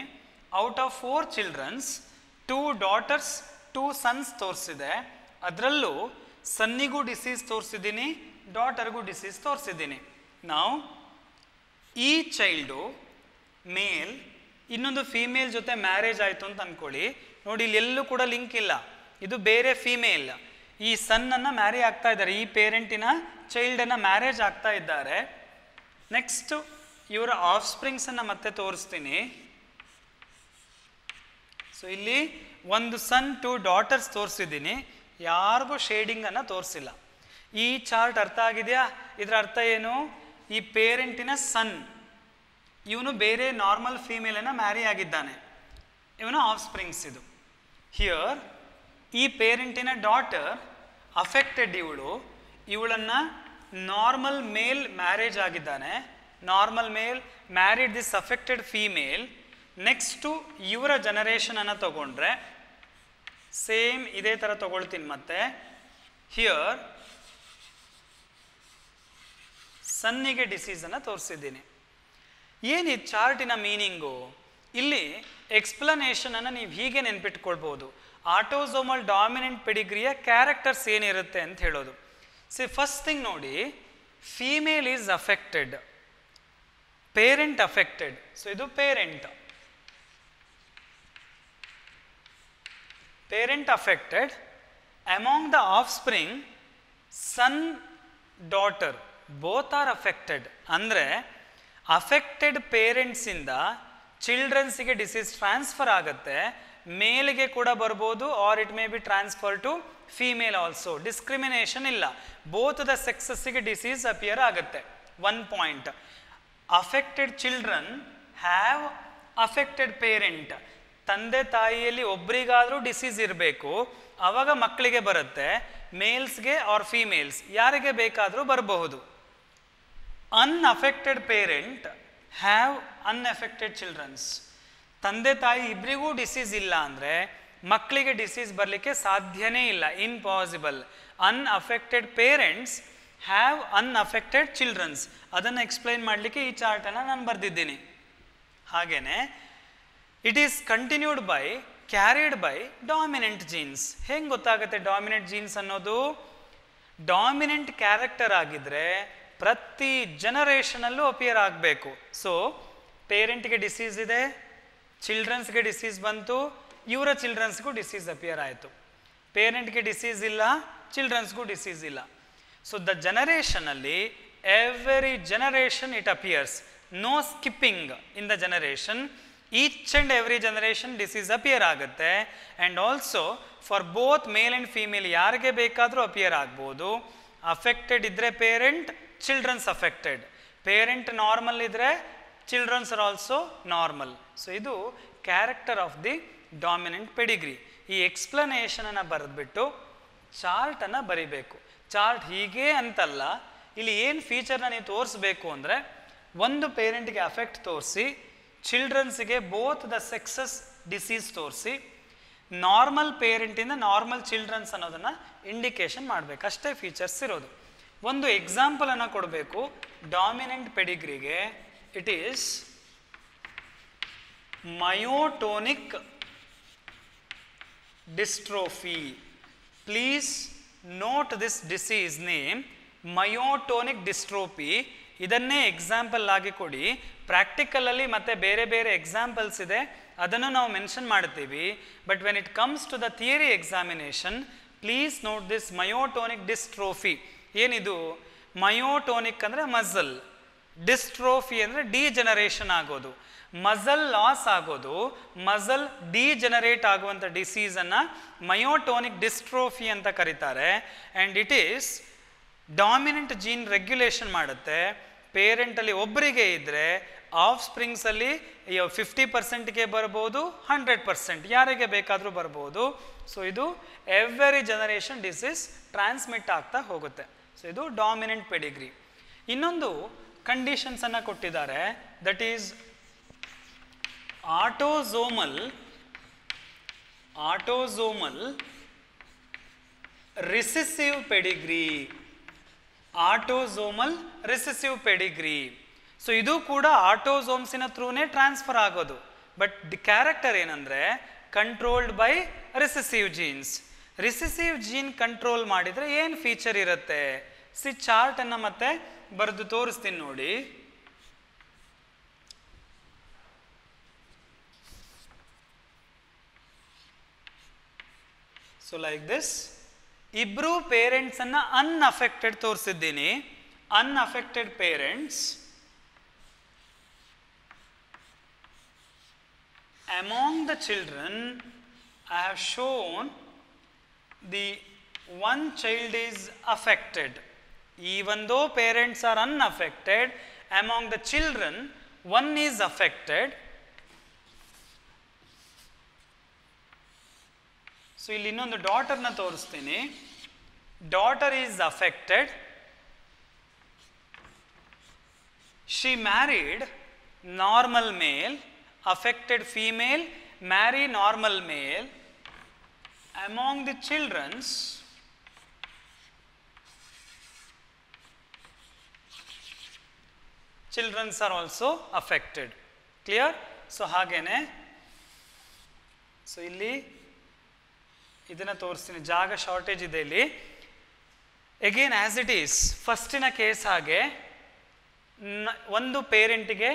Out of four childrens two daughters two sons ತೋರಿಸಿದೆ. ಅದರಲ್ಲೂ ಸನ್ನಿಗೂ ಡಿಸೀಸ್ ತೋರಿಸಿದ್ದೀನಿ ಡಾಟರ್ಗೂ ಡಿಸೀಸ್ ತೋರಿಸಿದ್ದೀನಿ. ನಾವು ಈ ಚೈಲ್ಡು ಮೇಲ್ ಇನ್ನೊಂದು ಫೀಮೇಲ್ ಜೊತೆ ಮ್ಯಾರೇಜ್ ಆಯಿತು ಅಂತ ಅಂದ್ಕೊಳ್ಳಿ ನೋಡಿ ಇಲ್ಲಿ ಎಲ್ಲೂ ಕೂಡ ಲಿಂಕ್ ಇಲ್ಲ. ಇದು ಬೇರೆ ಫೀಮೇಲ್ ಈ ಸನ್ನನ್ನು ಮ್ಯಾರಿ ಆಗ್ತಾ ಇದ್ದಾರೆ. ಈ ಪೇರೆಂಟಿನ ಚೈಲ್ಡನ್ನು ಮ್ಯಾರೇಜ್ ಆಗ್ತಾ ಇದ್ದಾರೆ. ನೆಕ್ಸ್ಟ್ ಇವರ ಆಫ್ ಸ್ಪ್ರಿಂಗ್ಸನ್ನು ಮತ್ತೆ ತೋರಿಸ್ತೀನಿ. ಸೊ ಇಲ್ಲಿ ಒಂದು ಸನ್ ಟು ಡಾಟರ್ಸ್ ತೋರಿಸಿದ್ದೀನಿ. ಯಾರಿಗೂ ಶೇಡಿಂಗನ್ನು ತೋರಿಸಿಲ್ಲ. ಈ ಚಾರ್ಟ್ ಅರ್ಥ ಆಗಿದೆಯಾ? ಇದರ ಅರ್ಥ ಏನು? ಈ ಪೇರೆಂಟಿನ ಸನ್ ಇವನು ಬೇರೆ ನಾರ್ಮಲ್ ಫೀಮೇಲನ್ನು ಮ್ಯಾರಿ ಆಗಿದ್ದಾನೆ. ಇವನು ಆಫ್ ಸ್ಪ್ರಿಂಗ್ಸ್ ಇದು. ಹಿಯರ್ ಈ ಪೇರೆಂಟಿನ ಡಾಟರ್ ಅಫೆಕ್ಟೆಡ್ ಇವಳು. ಇವಳನ್ನು ನಾರ್ಮಲ್ ಮೇಲ್ ಮ್ಯಾರೇಜ್ ಆಗಿದ್ದಾನೆ. Normal male married this affected female next ಇವರ ಜನರೇಷನನ್ನು ತಗೊಂಡ್ರೆ ಸೇಮ್ ಇದೇ ಥರ ತಗೊಳ್ತೀನಿ ಮತ್ತೆ. ಹಿಯರ್ ಸನ್ನಿಗೆ ಡಿಸೀಸನ್ನು ತೋರಿಸಿದ್ದೀನಿ. ಏನು ಚಾರ್ಟಿನ ಮೀನಿಂಗು ಇಲ್ಲಿ ಎಕ್ಸ್ಪ್ಲನೇಷನನ್ನು ನೀವು ಹೀಗೆ ನೆನ್ಪಿಟ್ಕೊಳ್ಬೋದು. ಆಟೋಸೋಮಲ್ ಡಾಮಿನೆಂಟ್ ಪೆಡಿಗ್ರಿಯ ಕ್ಯಾರೆಕ್ಟರ್ಸ್ ಏನಿರುತ್ತೆ ಅಂತ ಹೇಳೋದು. ಸಿ ಫಸ್ಟ್ ಥಿಂಗ್ ನೋಡಿ female is affected parent affected so ಇದು parent parent affected among the offspring son daughter both are affected ಅಂದರೆ ಅಫೆಕ್ಟೆಡ್ ಪೇರೆಂಟ್ಸಿಂದ ಚಿಲ್ಡ್ರನ್ಸಿಗೆ ಡಿಸೀಸ್ ಟ್ರಾನ್ಸ್ಫರ್ ಆಗುತ್ತೆ. ಮೇಲ್ಗೆ ಕೂಡ ಬರ್ಬೋದು or it may be transfer to female also discrimination ಇಲ್ಲ. ಬೋತ್ ದ ಸೆಕ್ಸಸ್ಸಿಗೆ ಡಿಸೀಸ್ ಅಪಿಯರ್ ಆಗುತ್ತೆ. One point affected children have affected parent ತಂದೆ ತಾಯಿಯಲ್ಲಿ ಒಬ್ರಿಗಾದರೂ ಡಿಸೀಸ್ ಇರಬೇಕು, ಅವಾಗ ಮಕ್ಕಳಿಗೆ ಬರುತ್ತೆ. ಮೇಲ್ಸ್ಗೆ ಆರ್ ಫೀಮೇಲ್ಸ್ ಯಾರಿಗೆ ಬೇಕಾದರೂ ಬರಬಹುದು. Unaffected parent have unaffected childrens ತಂದೆ ತಾಯಿ ಇಬ್ಬರಿಗೂ ಡಿಸೀಸ್ ಇಲ್ಲ ಅಂದರೆ ಮಕ್ಕಳಿಗೆ ಡಿಸೀಸ್ ಬರಲಿಕ್ಕೆ ಸಾಧ್ಯನೇ ಇಲ್ಲ impossible unaffected parents have unaffected childrens ಅದನ್ನು ಎಕ್ಸ್ಪ್ಲೈನ್ ಮಾಡಲಿಕ್ಕೆ ಈ ಚಾರ್ಟನ್ನು ನಾನು ಬರೆದಿದ್ದೀನಿ. ಹಾಗೆಯೇ it is continued by carried by dominant genes ಹೆಂಗೆ ಗೊತ್ತಾಗುತ್ತೆ ಡಾಮಿನೆಂಟ್ ಜೀನ್ಸ್ ಅನ್ನೋದು? ಡಾಮಿನೆಂಟ್ ಕ್ಯಾರೆಕ್ಟರ್ ಆಗಿದ್ರೆ ಪ್ರತಿ ಜನರೇಷನಲ್ಲೂ ಅಪಿಯರ್ ಆಗಬೇಕು. ಸೊ ಪೇರೆಂಟ್ಗೆ ಡಿಸೀಸ್ ಇದೆ ಚಿಲ್ಡ್ರನ್ಸ್ಗೆ ಡಿಸೀಸ್ ಬಂತು, ಇವರ ಚಿಲ್ಡ್ರನ್ಸ್ಗೂ ಡಿಸೀಸ್ ಅಪಿಯರ್ ಆಯಿತು. ಪೇರೆಂಟ್ಗೆ ಡಿಸೀಸ್ ಇಲ್ಲ, ಚಿಲ್ಡ್ರನ್ಸ್ಗೂ ಡಿಸೀಸ್ ಇಲ್ಲ. So the ಜನರೇಷನಲ್ಲಿ every generation it appears no skipping in the generation each and every generation disease appear ಆಗುತ್ತೆ. And also for both male and female ಯಾರಿಗೆ ಬೇಕಾದರೂ ಅಪಿಯರ್ ಆಗ್ಬೋದು. ಅಫೆಕ್ಟೆಡ್ ಇದ್ದರೆ parent childrens affected parent normal ಇದ್ದರೆ childrens are also normal so ಇದು character of the dominant pedigree ಈ ಎಕ್ಸ್ಪ್ಲನೇಷನನ್ನು ಬರೆದ್ಬಿಟ್ಟು ಚಾರ್ಟನ್ನು ಬರಿಬೇಕು. ಚಾರ್ಟ್ ಹೀಗೆ ಅಂತಲ್ಲ, ಇಲ್ಲಿ ಏನು ಫೀಚರ್ನ ನೀವು ತೋರಿಸ್ಬೇಕು ಅಂದರೆ, ಒಂದು ಪೇರೆಂಟ್ಗೆ ಅಫೆಕ್ಟ್ ತೋರಿಸಿ ಚಿಲ್ಡ್ರನ್ಸ್ಗೆ ಬೋತ್ ದ ಸೆಕ್ಸಸ್ ಡಿಸೀಸ್ ತೋರಿಸಿ ನಾರ್ಮಲ್ ಪೇರೆಂಟಿಂದ ನಾರ್ಮಲ್ ಚಿಲ್ಡ್ರನ್ಸ್ ಅನ್ನೋದನ್ನು ಇಂಡಿಕೇಶನ್ ಮಾಡಬೇಕು. ಅಷ್ಟೇ ಫೀಚರ್ಸ್ ಇರೋದು. ಒಂದು ಎಕ್ಸಾಂಪಲನ್ನು ಕೊಡಬೇಕು. Dominant ಪೆಡಿಗ್ರಿಗೆ it is myotonic dystrophy please note this disease name myotonic dystrophy ಇದನ್ನೇ ಎಕ್ಸಾಂಪಲ್ ಆಗಿ ಕೊಡಿ. ಪ್ರಾಕ್ಟಿಕಲಲ್ಲಿ ಮತ್ತೆ ಬೇರೆ ಬೇರೆ ಎಕ್ಸಾಂಪಲ್ಸ್ ಇದೆ. ಅದನ್ನು ನಾವು ಮೆನ್ಷನ್ ಮಾಡ್ತೀವಿ but when it comes to the theory examination please note this myotonic dystrophy ಏನಿದು? ಮಯೋಟೋನಿಕ್ ಅಂದರೆ ಮಸಲ್ ಡಿಸ್ಟ್ರೋಫಿ ಅಂದರೆ ಡಿಜನರೇಷನ್ ಆಗೋದು. ಮಸಲ್ ಲಾಸ್ ಆಗೋದು. ಮಸಲ್ ಡಿಜನರೇಟ್ ಆಗುವಂಥ ಡಿಸೀಸನ್ನು ಮಯೋಟೋನಿಕ್ ಡಿಸ್ಟ್ರೋಫಿ ಅಂತ ಕರೀತಾರೆ. And it is dominant gene regulation ಮಾಡುತ್ತೆ. ಪೇರೆಂಟಲ್ಲಿ ಒಬ್ಬರಿಗೆ ಇದ್ದರೆ ಆಫ್ ಸ್ಪ್ರಿಂಗ್ಸಲ್ಲಿ ಫಿಫ್ಟಿ ಪರ್ಸೆಂಟ್ಗೆ ಬರ್ಬೋದು ಹಂಡ್ರೆಡ್ ಪರ್ಸೆಂಟ್ ಯಾರಿಗೆ ಬೇಕಾದರೂ ಬರ್ಬೋದು. ಸೊ ಇದು ಎವ್ರಿ ಜನರೇಷನ್ ಡಿಸೀಸ್ ಟ್ರಾನ್ಸ್ಮಿಟ್ ಆಗ್ತಾ ಹೋಗುತ್ತೆ. ಸೊ ಇದು ಡಾಮಿನೆಂಟ್ ಪೆಡಿಗ್ರಿ ಇನ್ನೊಂದು ಕಂಡೀಷನ್ಸನ್ನು ಕೊಟ್ಟಿದ್ದಾರೆ. That is autosomal autosomal recessive pedigree autosomal recessive pedigree so ಇದು ಕೂಡ ಆಟೋಝೋಮ್ಸಿನ ಥ್ರೂನೇ ಟ್ರಾನ್ಸ್ಫರ್ ಆಗೋದು. ಬಟ್ ದಿ ಕ್ಯಾರೆಕ್ಟರ್ ಏನಂದರೆ controlled by recessive genes recessive gene control ಮಾಡಿದರೆ ಏನು ಫೀಚರ್ ಇರುತ್ತೆ? ಸಿ ಚಾರ್ಟನ್ನು ಮತ್ತೆ ಬರೆದು ತೋರಿಸ್ತೀನಿ ನೋಡಿ. ಸೊ ಲೈಕ್ ದಿಸ್ ಇಬ್ಬರು ಪೇರೆಂಟ್ಸನ್ನು ಅನ್ಅಫೆಕ್ಟೆಡ್ ತೋರಿಸಿದ್ದೀನಿ. Unaffected parents among the children, I have shown the one child is affected. even though parents are unaffected among the children one is affected so ಇಲ್ಲಿ ಇನ್ನೊಂದು ಡಾಟರ್ನ ತೋರಿಸ್ತೀನಿ daughter is affected she married normal male affected female marry normal male among the children's children's are also affected. Clear? So, ಹಾಗೇನೆ. So ಇಲ್ಲಿ ಇದನ್ನು ತೋರಿಸ್ತೀನಿ. ಜಾಗ shortage ಇದೆ ಇಲ್ಲಿ. ಎಗೇನ್ ಆ್ಯಸ್ ಇಟ್ ಈಸ್ ಫಸ್ಟಿನ ಕೇಸ್ ಹಾಗೆ ಒಂದು ಪೇರೆಂಟಿಗೆ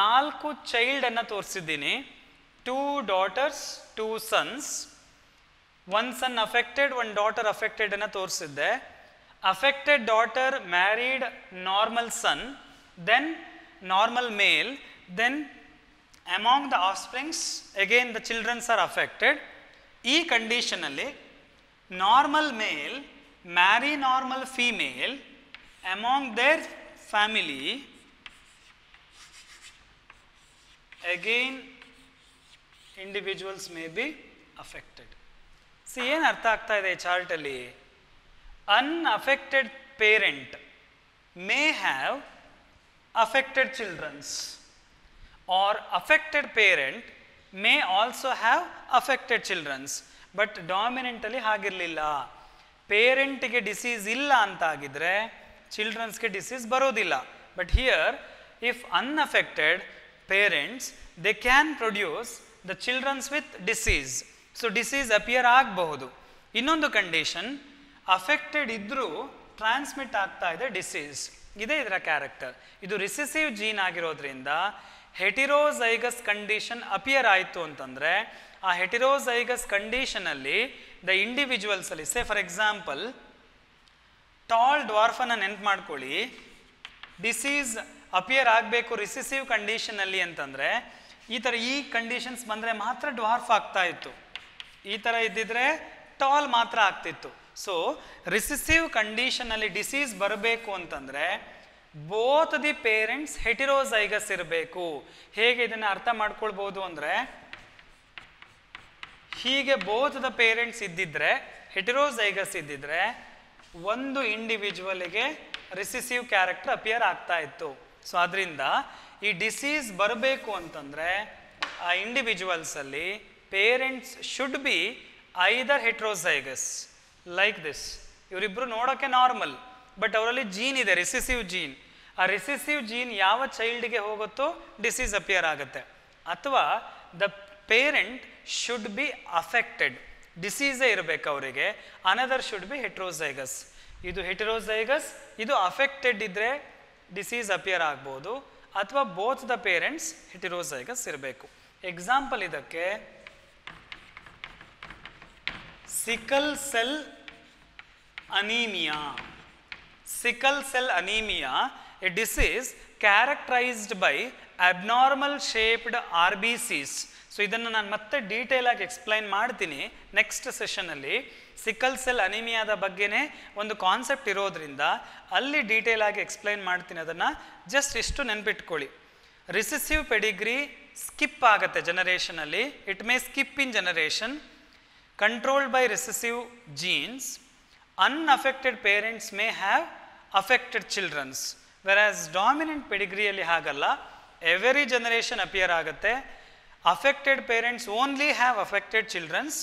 ನಾಲ್ಕು ಚೈಲ್ಡನ್ನು ತೋರಿಸಿದ್ದೀನಿ. Two daughters two sons one son affected one daughter ಅಫೆಕ್ಟೆಡನ್ನು ತೋರಿಸಿದ್ದೆ. Affected daughter married normal son then normal male then among the offsprings again the childrens are affected ಈ ಕಂಡೀಷನಲ್ಲಿ normal male marry normal female among their family again individuals may be affected see ಏನು ಅರ್ಥ ಆಗ್ತಾ ಇದೆ ಈ ಚಾರ್ಟಲ್ಲಿ unaffected parent may have affected childrens or affected parent may also have affected childrens but ಡಾಮಿನೆಂಟಲ್ಲಿ ಹಾಗಿರಲಿಲ್ಲ. ಪೇರೆಂಟಿಗೆ disease ಇಲ್ಲ ಅಂತ ಆಗಿದ್ರೆ ಚಿಲ್ಡ್ರನ್ಸ್ಗೆ ಡಿಸೀಸ್ ಬರೋದಿಲ್ಲ. But here if unaffected parents they can produce the childrens with disease so disease appear ಆಗಬಹುದು. ಇನ್ನೊಂದು condition affected ಇದ್ದರೂ ಟ್ರಾನ್ಸ್ಮಿಟ್ ಆಗ್ತಾ ಇದೆ ಡಿಸೀಸ್ ಇದೇ ಇದರ ಕ್ಯಾರೆಕ್ಟರ್ ಇದು ರಿಸೆಸಿವ್ ಜೀನ್ ಆಗಿರೋದ್ರಿಂದ ಹೆಟಿರೋಸೈಗಸ್ ಕಂಡೀಷನ್ ಅಪಿಯರ್ ಆಯಿತು ಅಂತಂದರೆ ಆ ಹೆಟಿರೋಸೈಗಸ್ ಕಂಡೀಷನಲ್ಲಿ ದ ಇಂಡಿವಿಜುವಲ್ಸಲ್ಲಿ ಸೇ ಫಾರ್ ಎಕ್ಸಾಂಪಲ್ ಟಾಲ್ ಡ್ವಾರ್ಫನ್ನು ನೆನ್ಪು ಮಾಡ್ಕೊಳ್ಳಿ. ಡಿಸೀಸ್ ಅಪಿಯರ್ ಆಗಬೇಕು ರಿಸೆಸಿವ್ ಕಂಡೀಷನಲ್ಲಿ ಅಂತಂದರೆ ಈ ಥರ ಈ ಕಂಡೀಷನ್ಸ್ ಬಂದರೆ ಮಾತ್ರ ಡ್ವಾರ್ಫ್ ಆಗ್ತಾ ಇತ್ತು. ಈ ಥರ ಇದ್ದಿದ್ರೆ ಟಾಲ್ ಮಾತ್ರ ಆಗ್ತಿತ್ತು. ಸೊ ರಿಸೆಸಿವ್ ಕಂಡೀಷನಲ್ಲಿ ಡಿಸೀಸ್ ಬರಬೇಕು ಅಂತಂದರೆ ಬೋತ್ ದಿ ಪೇರೆಂಟ್ಸ್ ಹೆಟಿರೋಸೈಗಸ್ ಇರಬೇಕು. ಹೇಗೆ ಇದನ್ನು ಅರ್ಥ ಮಾಡ್ಕೊಳ್ಬೋದು ಅಂದರೆ ಹೀಗೆ ಬೋತ್ ದ ಪೇರೆಂಟ್ಸ್ ಇದ್ದಿದ್ರೆ ಹೆಟಿರೋಸೈಗಸ್ ಇದ್ದಿದ್ರೆ ಒಂದು ಇಂಡಿವಿಜುವಲಿಗೆ ರಿಸಿಸಿವ್ ಕ್ಯಾರೆಕ್ಟರ್ ಅಪಿಯರ್ ಆಗ್ತಾ ಇತ್ತು. ಸೊ ಅದರಿಂದ ಈ ಡಿಸೀಸ್ ಬರಬೇಕು ಅಂತಂದರೆ ಆ ಇಂಡಿವಿಜುವಲ್ಸಲ್ಲಿ parents should be either heterozygous like this ಇವರಿಬ್ಬರು ನೋಡೋಕ್ಕೆ ನಾರ್ಮಲ್ ಬಟ್ ಅವರಲ್ಲಿ ಜೀನ್ ಇದೆ ರಿಸಿಸಿವ್ ಜೀನ್ ಆ ರಿಸಿಸಿವ್ ಜೀನ್ ಯಾವ ಚೈಲ್ಡ್ಗೆ ಹೋಗುತ್ತೋ ಡಿಸೀಸ್ ಅಪಿಯರ್ ಆಗುತ್ತೆ. ಅಥವಾ the parent should be affected ಡಿಸೀಸೇ ಇರಬೇಕು ಅವರಿಗೆ ಅನದರ್ ಶುಡ್ ಬಿ ಹೆಟ್ರೋಸೈಗಸ್ ಇದು ಹೆಟ್ರೋಸೈಗಸ್ ಇದು ಅಫೆಕ್ಟೆಡ್ ಇದ್ದರೆ ಡಿಸೀಸ್ ಅಪಿಯರ್ ಆಗ್ಬೋದು. ಅಥವಾ ಬೋತ್ ದ ಪೇರೆಂಟ್ಸ್ ಹೆಟಿರೋಸೈಗಸ್ ಇರಬೇಕು. ಎಕ್ಸಾಂಪಲ್ ಇದಕ್ಕೆ sickle cell anaemia. Sickle cell anaemia, a disease characterised by abnormal shaped R B Cs so, ಇದನ್ನು ನಾನು ಮತ್ತೆ ಡೀಟೇಲ್ ಆಗಿ ಎಕ್ಸ್ಪ್ಲೈನ್ ಮಾಡ್ತೀನಿ ನೆಕ್ಸ್ಟ್ ಸೆಷನಲ್ಲಿ ಸಿಕಲ್ ಸೆಲ್ ಅನಿಮಿಯಾದ ಬಗ್ಗೆನೇ ಒಂದು ಕಾನ್ಸೆಪ್ಟ್ ಇರೋದ್ರಿಂದ ಅಲ್ಲಿ ಡೀಟೇಲ್ ಆಗಿ ಎಕ್ಸ್ಪ್ಲೈನ್ ಮಾಡ್ತೀನಿ ಅದನ್ನು. ಜಸ್ಟ್ ಇಷ್ಟು ನೆನ್ಪಿಟ್ಕೊಳ್ಳಿ. ರಿಸೆಸಿವ್ ಪೆಡಿಗ್ರಿ ಸ್ಕಿಪ್ ಆಗುತ್ತೆ ಜನರೇಷನಲ್ಲಿ. It may skip in generation. Controlled by recessive genes unaffected parents may have affected childrens versus dominant ಪೆಡಿಗ್ರಿಯಲ್ಲಿ ಹಾಗಲ್ಲ ಎವರಿ ಜನರೇಷನ್ ಅಪಿಯರ್ ಆಗುತ್ತೆ. Affected parents only have affected childrens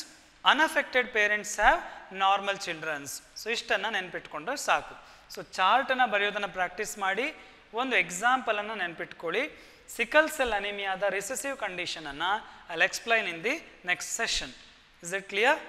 unaffected parents have normal childrens so ಇಷ್ಟನ್ನು ನೆನ್ಪಿಟ್ಕೊಂಡ್ರೆ ಸಾಕು. So ಚಾರ್ಟನ್ನು ಬರೆಯೋದನ್ನು practice ಮಾಡಿ, ಒಂದು ಎಕ್ಸಾಂಪಲನ್ನು ನೆನ್ಪಿಟ್ಕೊಳ್ಳಿ. Sickle cell ಅನಿಮಿಯಾದ recessive ಕಂಡೀಷನನ್ನು I explain in the next session is it clear